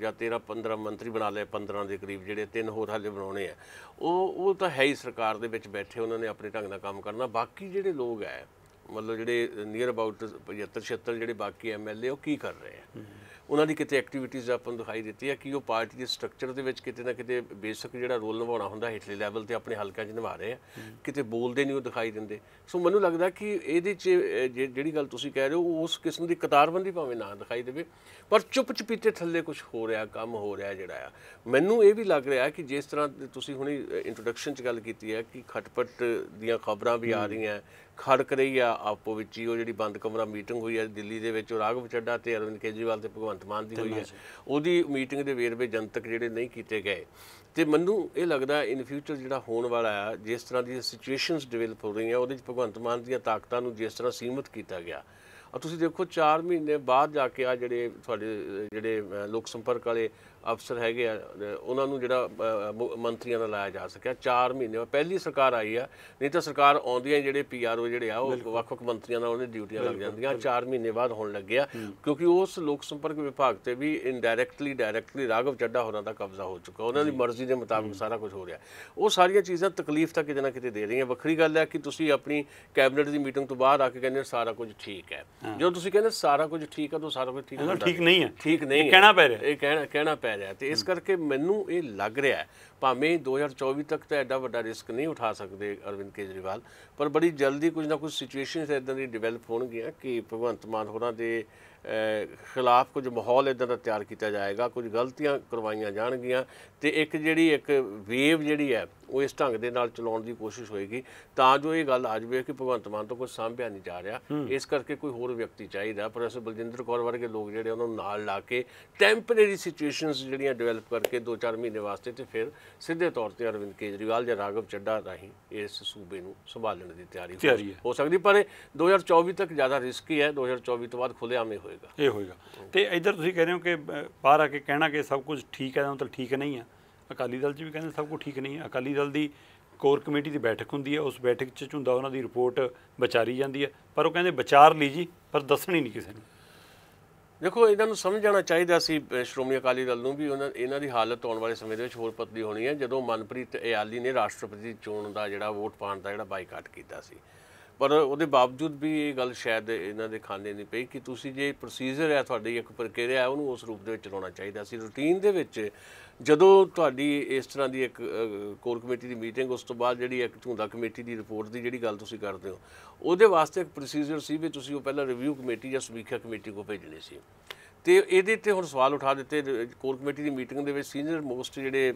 ਜਾਂ 13 15 ਮੰਤਰੀ ਬਣਾ ਲਏ 15 ਦੇ ਕਰੀਬ ਜਿਹੜੇ ਤਿੰਨ ਹੋਰ ਹਾਲੇ ਬਣਾਉਣੇ ਆ, ਉਹ ਉਹ ਤਾਂ ਹੈ ਹੀ ਸਰਕਾਰ ਦੇ ਵਿੱਚ ਬੈਠੇ, ਉਹਨਾਂ ਨੇ ਆਪਣੇ ਢੰਗ ਨਾਲ ਕੰਮ ਕਰਨਾ। ਬਾਕੀ ਜਿਹੜੇ ਲੋਕ ਹੈ ਮਤਲਬ ਜਿਹੜੇ ਨੀਅਰ ਅਬਾਊਟ 75 76 ਜਿਹੜੇ ਬਾਕੀ ਐਮਐਲਏ ਉਹ ਕੀ ਕਰ ਰਹੇ ਆ? ਉਹਨਾਂ ਦੀ ਕਿਤੇ ਐਕਟੀਵਿਟੀਜ਼ ਆਪਾਂ ਨੂੰ ਦਿਖਾਈ ਦਿੱਤੀ ਹੈ ਕਿ ਉਹ ਪਾਰਟੀ ਦੇ ਸਟਰਕਚਰ ਦੇ ਵਿੱਚ ਕਿਤੇ ਨਾ ਕਿਤੇ ਬੇਸਿਕ ਜਿਹੜਾ ਰੋਲ ਨਿਭਾਉਣਾ ਹੁੰਦਾ ਹੇਠਲੇ ਲੈਵਲ ਤੇ ਆਪਣੇ ਹਲਕਿਆਂ 'ਚ ਨਿਭਾ ਰਹੇ ਆ। ਕਿਤੇ ਬੋਲਦੇ ਨਹੀਂ ਉਹ ਦਿਖਾਈ ਦਿੰਦੇ। ਸੋ ਮੈਨੂੰ ਲੱਗਦਾ ਕਿ ਇਹਦੇ 'ਚ ਅਹ, ਜਿਹੜੀ ਗੱਲ ਤੁਸੀਂ ਕਹਿ ਰਹੇ ਹੋ ਉਸ ਕਿਸਮ ਦੀ ਕਤਾਰਬੰਦੀ ਭਾਵੇਂ ਨਾ ਦਿਖਾਈ ਦੇਵੇ ਪਰ ਚੁੱਪ ਚਪੀਤੇ ਥੱਲੇ ਕੁਝ ਹੋ ਰਿਹਾ ਕੰਮ ਹੋ ਰਿਹਾ ਜਿਹੜਾ ਆ। ਮੈਨੂੰ ਇਹ ਵੀ ਲੱਗ ਰਿਹਾ ਕਿ ਜਿਸ ਤਰ੍ਹਾਂ ਤੁਸੀਂ ਹੁਣੀ ਇੰਟਰੋਡਕਸ਼ਨ 'ਚ ਗੱਲ ਕੀਤੀ ਹੈ ਕਿ ਖਟਪਟ ਦੀਆਂ ਖਬਰਾਂ ਵੀ ਆ ਰਹੀਆਂ ਖੜਕ ਰਹੀ ਆ ਆਪੋ ਵਿੱਚ ਹੀ ਉਹ ਜਿਹੜੀ ਬੰਦ ਕਮਰਾ ਮੀਟਿੰਗ ਹੋਈ ਹੈ ਦਿੱਲੀ ਦੇ ਵਿੱਚ ਰਾਘਵ ਚੱਡਾ ਤੇ ਅਰਵਿੰਦ ਕੇਜਰੀਵਾਲ ਤੇ ਭਗਵੰਤ ਮਾਨ ਦੀ ਹੋਈ ਹੈ ਉਹਦੀ ਮੀਟਿੰਗ ਦੇ ਵੇਰਵੇ ਜਨਤਕ ਜਿਹੜੇ ਨਹੀਂ ਕੀਤੇ ਗਏ। ਤੇ ਮੈਨੂੰ ਇਹ ਲੱਗਦਾ ਇਨ ਫਿਊਚਰ ਜਿਹੜਾ ਹੋਣ ਵਾਲਾ ਆ ਜਿਸ ਤਰ੍ਹਾਂ ਦੀ ਸਿਚੁਏਸ਼ਨਸ ਡਿਵੈਲਪ ਹੋ ਰਹੀਆਂ ਉਹਦੇ ਵਿੱਚ ਭਗਵੰਤ ਮਾਨ ਦੀਆਂ ਤਾਕਤਾਂ ਨੂੰ ਜਿਸ ਤਰ੍ਹਾਂ ਸੀਮਿਤ ਕੀਤਾ ਗਿਆ। ਆ ਤੁਸੀਂ ਦੇਖੋ 4 ਮਹੀਨੇ ਬਾਅਦ ਜਾ ਕੇ ਆ ਜਿਹੜੇ ਤੁਹਾਡੇ ਜਿਹੜੇ ਲੋਕ ਸੰਪਰਕ ਵਾਲੇ ਅਫਸਰ ਹੈਗੇ ਆ ਉਹਨਾਂ ਨੂੰ ਜਿਹੜਾ ਮੰਤਰੀਆਂ ਦਾ ਲਾਇਆ ਜਾ ਸਕਿਆ 4 ਮਹੀਨੇ ਪਹਿਲੀ ਸਰਕਾਰ ਆਈ ਆ ਨਹੀਂ ਤਾਂ ਸਰਕਾਰ ਆਉਂਦੀਆਂ ਹੀ ਜਿਹੜੇ ਪੀਆਰਓ ਜਿਹੜੇ ਆ ਉਹ ਵੱਖ-ਵੱਖ ਮੰਤਰੀਆਂ ਨਾਲ ਉਹਨੇ ਡਿਊਟੀਆਂ ਲੱਗ ਜਾਂਦੀਆਂ 4 ਮਹੀਨੇ ਬਾਅਦ ਹੋਣ ਲੱਗਿਆ ਕਿਉਂਕਿ ਉਸ ਲੋਕ ਸੰਪਰਕ ਵਿਭਾਗ ਤੇ ਵੀ ਇਨਡਾਇਰੈਕਟਲੀ ਡਾਇਰੈਕਟਲੀ ਰਾਘਵ ਚੱਡਾ ਹੋਰਾਂ ਦਾ ਕਬਜ਼ਾ ਹੋ ਚੁੱਕਾ ਉਹਨਾਂ ਦੀ ਮਰਜ਼ੀ ਦੇ ਮੁਤਾਬਕ ਸਾਰਾ ਕੁਝ ਹੋ ਰਿਹਾ। ਉਹ ਸਾਰੀਆਂ ਚੀਜ਼ਾਂ ਤਕਲੀਫ ਤਾਂ ਕਿਤੇ ਨਾ ਕਿਤੇ ਦੇ ਰਹੀਆਂ। ਵੱਖਰੀ ਗੱਲ ਹੈ ਕਿ ਤੁਸੀਂ ਆਪਣੀ ਕੈਬਨਿਟ ਦੀ ਮੀਟਿੰਗ ਤੋਂ ਬਾਅਦ ਆ ਕੇ ਕਹਿੰਦੇ ਸਾਰਾ ਕੁਝ ਠੀਕ ਹੈ। ਜਦੋਂ ਤੁਸੀਂ ਕਹਿੰਦੇ ਸਾਰਾ ਕੁਝ ਠੀਕ ਹੈ ਤਾਂ ਸਾਰਾ ਕੁਝ ਠੀਕ ਨਹੀਂ ਹੈ। ਠੀਕ ਨਹੀਂ ਹੈ। ਕਹਿਣਾ ਪੈ ਰਿਹਾ। ਇਹ ਕਹਿਣਾ ਕਹਿਣਾ ਪੈ ਰਿਹਾ ਤੇ ਇਸ ਕਰਕੇ ਮੈਨੂੰ ਇਹ ਲੱਗ ਰਿਹਾ ਭਾਵੇਂ 2024 ਤੱਕ ਤਾਂ ਐਡਾ ਵੱਡਾ ਰਿਸਕ ਨਹੀਂ ਉਠਾ ਸਕਦੇ ਅਰਵਿੰਦ ਕੇਜਰੀਵਾਲ ਪਰ ਬੜੀ ਜਲਦੀ ਕੁਝ ਨਾ ਕੁਝ ਸਿਚੁਏਸ਼ਨਸ ਇਦਾਂ ਦੀ ਡਿਵੈਲਪ ਹੋਣਗੀਆਂ ਕਿ ਭਗਵੰਤ ਮਾਨ ਹੋਰਾਂ ਦੇ ਖਿਲਾਫ ਕੁਝ ਮਾਹੌਲ ਇਦਾਂ ਦਾ ਤਿਆਰ ਕੀਤਾ ਜਾਏਗਾ ਕੁਝ ਗਲਤੀਆਂ ਕਰਵਾਈਆਂ ਜਾਣਗੀਆਂ ਤੇ ਇੱਕ ਜਿਹੜੀ ਇੱਕ ਵੇਵ ਜਿਹੜੀ ਹੈ ਉਹ ਇਸ ਢੰਗ ਦੇ ਨਾਲ ਚਲਾਉਣ ਦੀ ਕੋਸ਼ਿਸ਼ ਹੋਏਗੀ। ਤਾਂ ਜੋ ਇਹ ਗੱਲ ਆ ਜਾਵੇ ਕਿ ਭਗਵੰਤ ਮਾਨ ਤੋਂ ਕੁਝ ਸਾਂਭਿਆ ਨਹੀਂ ਜਾ ਰਿਹਾ। ਇਸ ਕਰਕੇ ਕੋਈ ਹੋਰ ਵਿਅਕਤੀ ਚਾਹੀਦਾ। ਪ੍ਰੋਫੈਸਰ ਬਲਜਿੰਦਰ ਕੌਰ ਵਰਗੇ ਲੋਕ ਜਿਹੜੇ ਉਹਨਾਂ ਨੂੰ ਨਾਲ ਲਾ ਕੇ ਟੈਂਪਰੇਰੀ ਸਿਚੁਏਸ਼ਨਸ ਜਿਹੜੀਆਂ ਡਿਵੈਲਪ ਕਰਕੇ 2-4 ਮਹੀਨੇ ਵਾਸਤੇ ਤੇ ਫਿਰ ਸਿੱਧੇ ਤੌਰ ਤੇ ਅਰਵਿੰਦ ਕੇਜਰੀਵਾਲ ਜਾਂ ਰਾਘਵ ਚੱਡਾ ਰਾਹੀਂ ਇਸ ਸੂਬੇ ਨੂੰ ਸੰਭਾਲਣ ਦੀ ਤਿਆਰੀ ਹੋ- ਸਕਦੀ। ਪਰ ਇਹ 2024 ਤੱਕ ਜ਼ਿਆਦਾ ਰਿਸਕੀ ਹੈ। 2024 ਤੋਂ ਬਾਅਦ ਖੁੱਲ੍ਹੇਆਮ ਹੀ ਹੋਏਗਾ। ਇਹ ਹੋਏਗਾ। ਤੇ ਇੱਧਰ ਤੁਸੀਂ ਕਹਿ ਰਹੇ ਹੋ ਕਿ ਬਾਹਰ ਆ ਕੇ ਕਹਿਣਾ ਕਿ ਸਭ ਕੁਝ ਠੀਕ ਹੈ ਮਤਲਬ ਠੀਕ ਨਹੀਂ ਆ। ਅਕਾਲੀ ਦਲ 'ਚ ਵੀ ਕਹਿੰਦੇ ਸਭ ਕੁਝ ਠੀਕ ਨਹੀਂ ਹੈ ਅਕਾਲੀ ਦਲ ਦੀ ਕੋਰ ਕਮੇਟੀ ਦੀ ਬੈਠਕ ਹੁੰਦੀ ਹੈ ਉਸ ਬੈਠਕ 'ਚ ਝੁੰਦਾ ਉਹਨਾਂ ਦੀ ਰਿਪੋਰਟ ਵਿਚਾਰੀ ਜਾਂਦੀ ਹੈ। ਪਰ ਉਹ ਕਹਿੰਦੇ ਵਿਚਾਰ ਲਈ ਜੀ ਪਰ ਦੱਸਣੀ ਨਹੀਂ ਕਿਸੇ ਨੂੰ। ਦੇਖੋ ਇਹਨਾਂ ਨੂੰ ਸਮਝ ਜਾਣਾ ਚਾਹੀਦਾ ਸੀ ਸ਼੍ਰੋਮਣੀ ਅਕਾਲੀ ਦਲ ਨੂੰ ਵੀ ਉਹਨਾਂ ਇਹਨਾਂ ਦੀ ਹਾਲਤ ਆਉਣ ਵਾਲੇ ਸਮੇਂ ਦੇ ਵਿੱਚ ਹੋਰ ਪਤਲੀ ਹੋਣੀ ਹੈ। ਜਦੋਂ ਮਨਪ੍ਰੀਤ ਇਆਲੀ ਨੇ ਰਾਸ਼ਟਰਪਤੀ ਚੋਣ ਦਾ ਜਿਹੜਾ ਵੋਟ ਪਾਉਣ ਦਾ ਜਿਹੜਾ ਬਾਈਕਾਟ ਕੀਤਾ ਸੀ। ਪਰ ਉਹਦੇ ਬਾਵਜੂਦ ਵੀ ਇਹ ਗੱਲ ਸ਼ਾਇਦ ਇਹਨਾਂ ਦੇ ਖਾਨੇ ਨਹੀਂ ਪਈ ਕਿ ਤੁਸੀਂ ਜੇ ਪ੍ਰੋਸੀਜਰ ਹੈ ਤੁਹਾਡੀ, ਇੱਕ ਪ੍ਰਕਿਰਿਆ ਹੈ, ਉਹਨੂੰ ਉਸ ਰੂਪ ਦੇ ਵਿੱਚ ਚਲਾਉਣਾ ਚਾਹੀਦਾ। ਸੀ ਰੂਟੀਨ ਦੇ ਵਿੱਚ ਜਦੋਂ ਤੁਹਾਡੀ ਇਸ ਤਰ੍ਹਾਂ ਦੀ ਇੱਕ ਕੋਰ ਕਮੇਟੀ ਦੀ ਮੀਟਿੰਗ ਉਸ ਤੋਂ ਬਾਅਦ ਜਿਹੜੀ ਇੱਕ ਝੁੰਦਾ ਕਮੇਟੀ ਦੀ ਰਿਪੋਰਟ ਦੀ ਜਿਹੜੀ ਗੱਲ ਤੁਸੀਂ ਕਰਦੇ ਹੋ, ਉਹਦੇ ਵਾਸਤੇ ਇੱਕ ਪ੍ਰੋਸੀਜਰ ਸੀ ਵੀ ਤੁਸੀਂ ਉਹ ਪਹਿਲਾਂ ਰਿਵਿਊ ਕਮੇਟੀ ਜਾਂ ਸਮੀਖਿਆ ਕਮੇਟੀ ਕੋ ਭੇਜਣੀ ਸੀ। ਤੇ ਇਹਦੇ ਤੇ ਹੁਣ ਸਵਾਲ ਉਠਾ ਦਿੱਤੇ, ਕੋਰ ਕਮੇਟੀ ਦੀ ਮੀਟਿੰਗ ਦੇ ਵਿੱਚ ਸੀਨੀਅਰ ਮੋਸਟ ਜਿਹੜੇ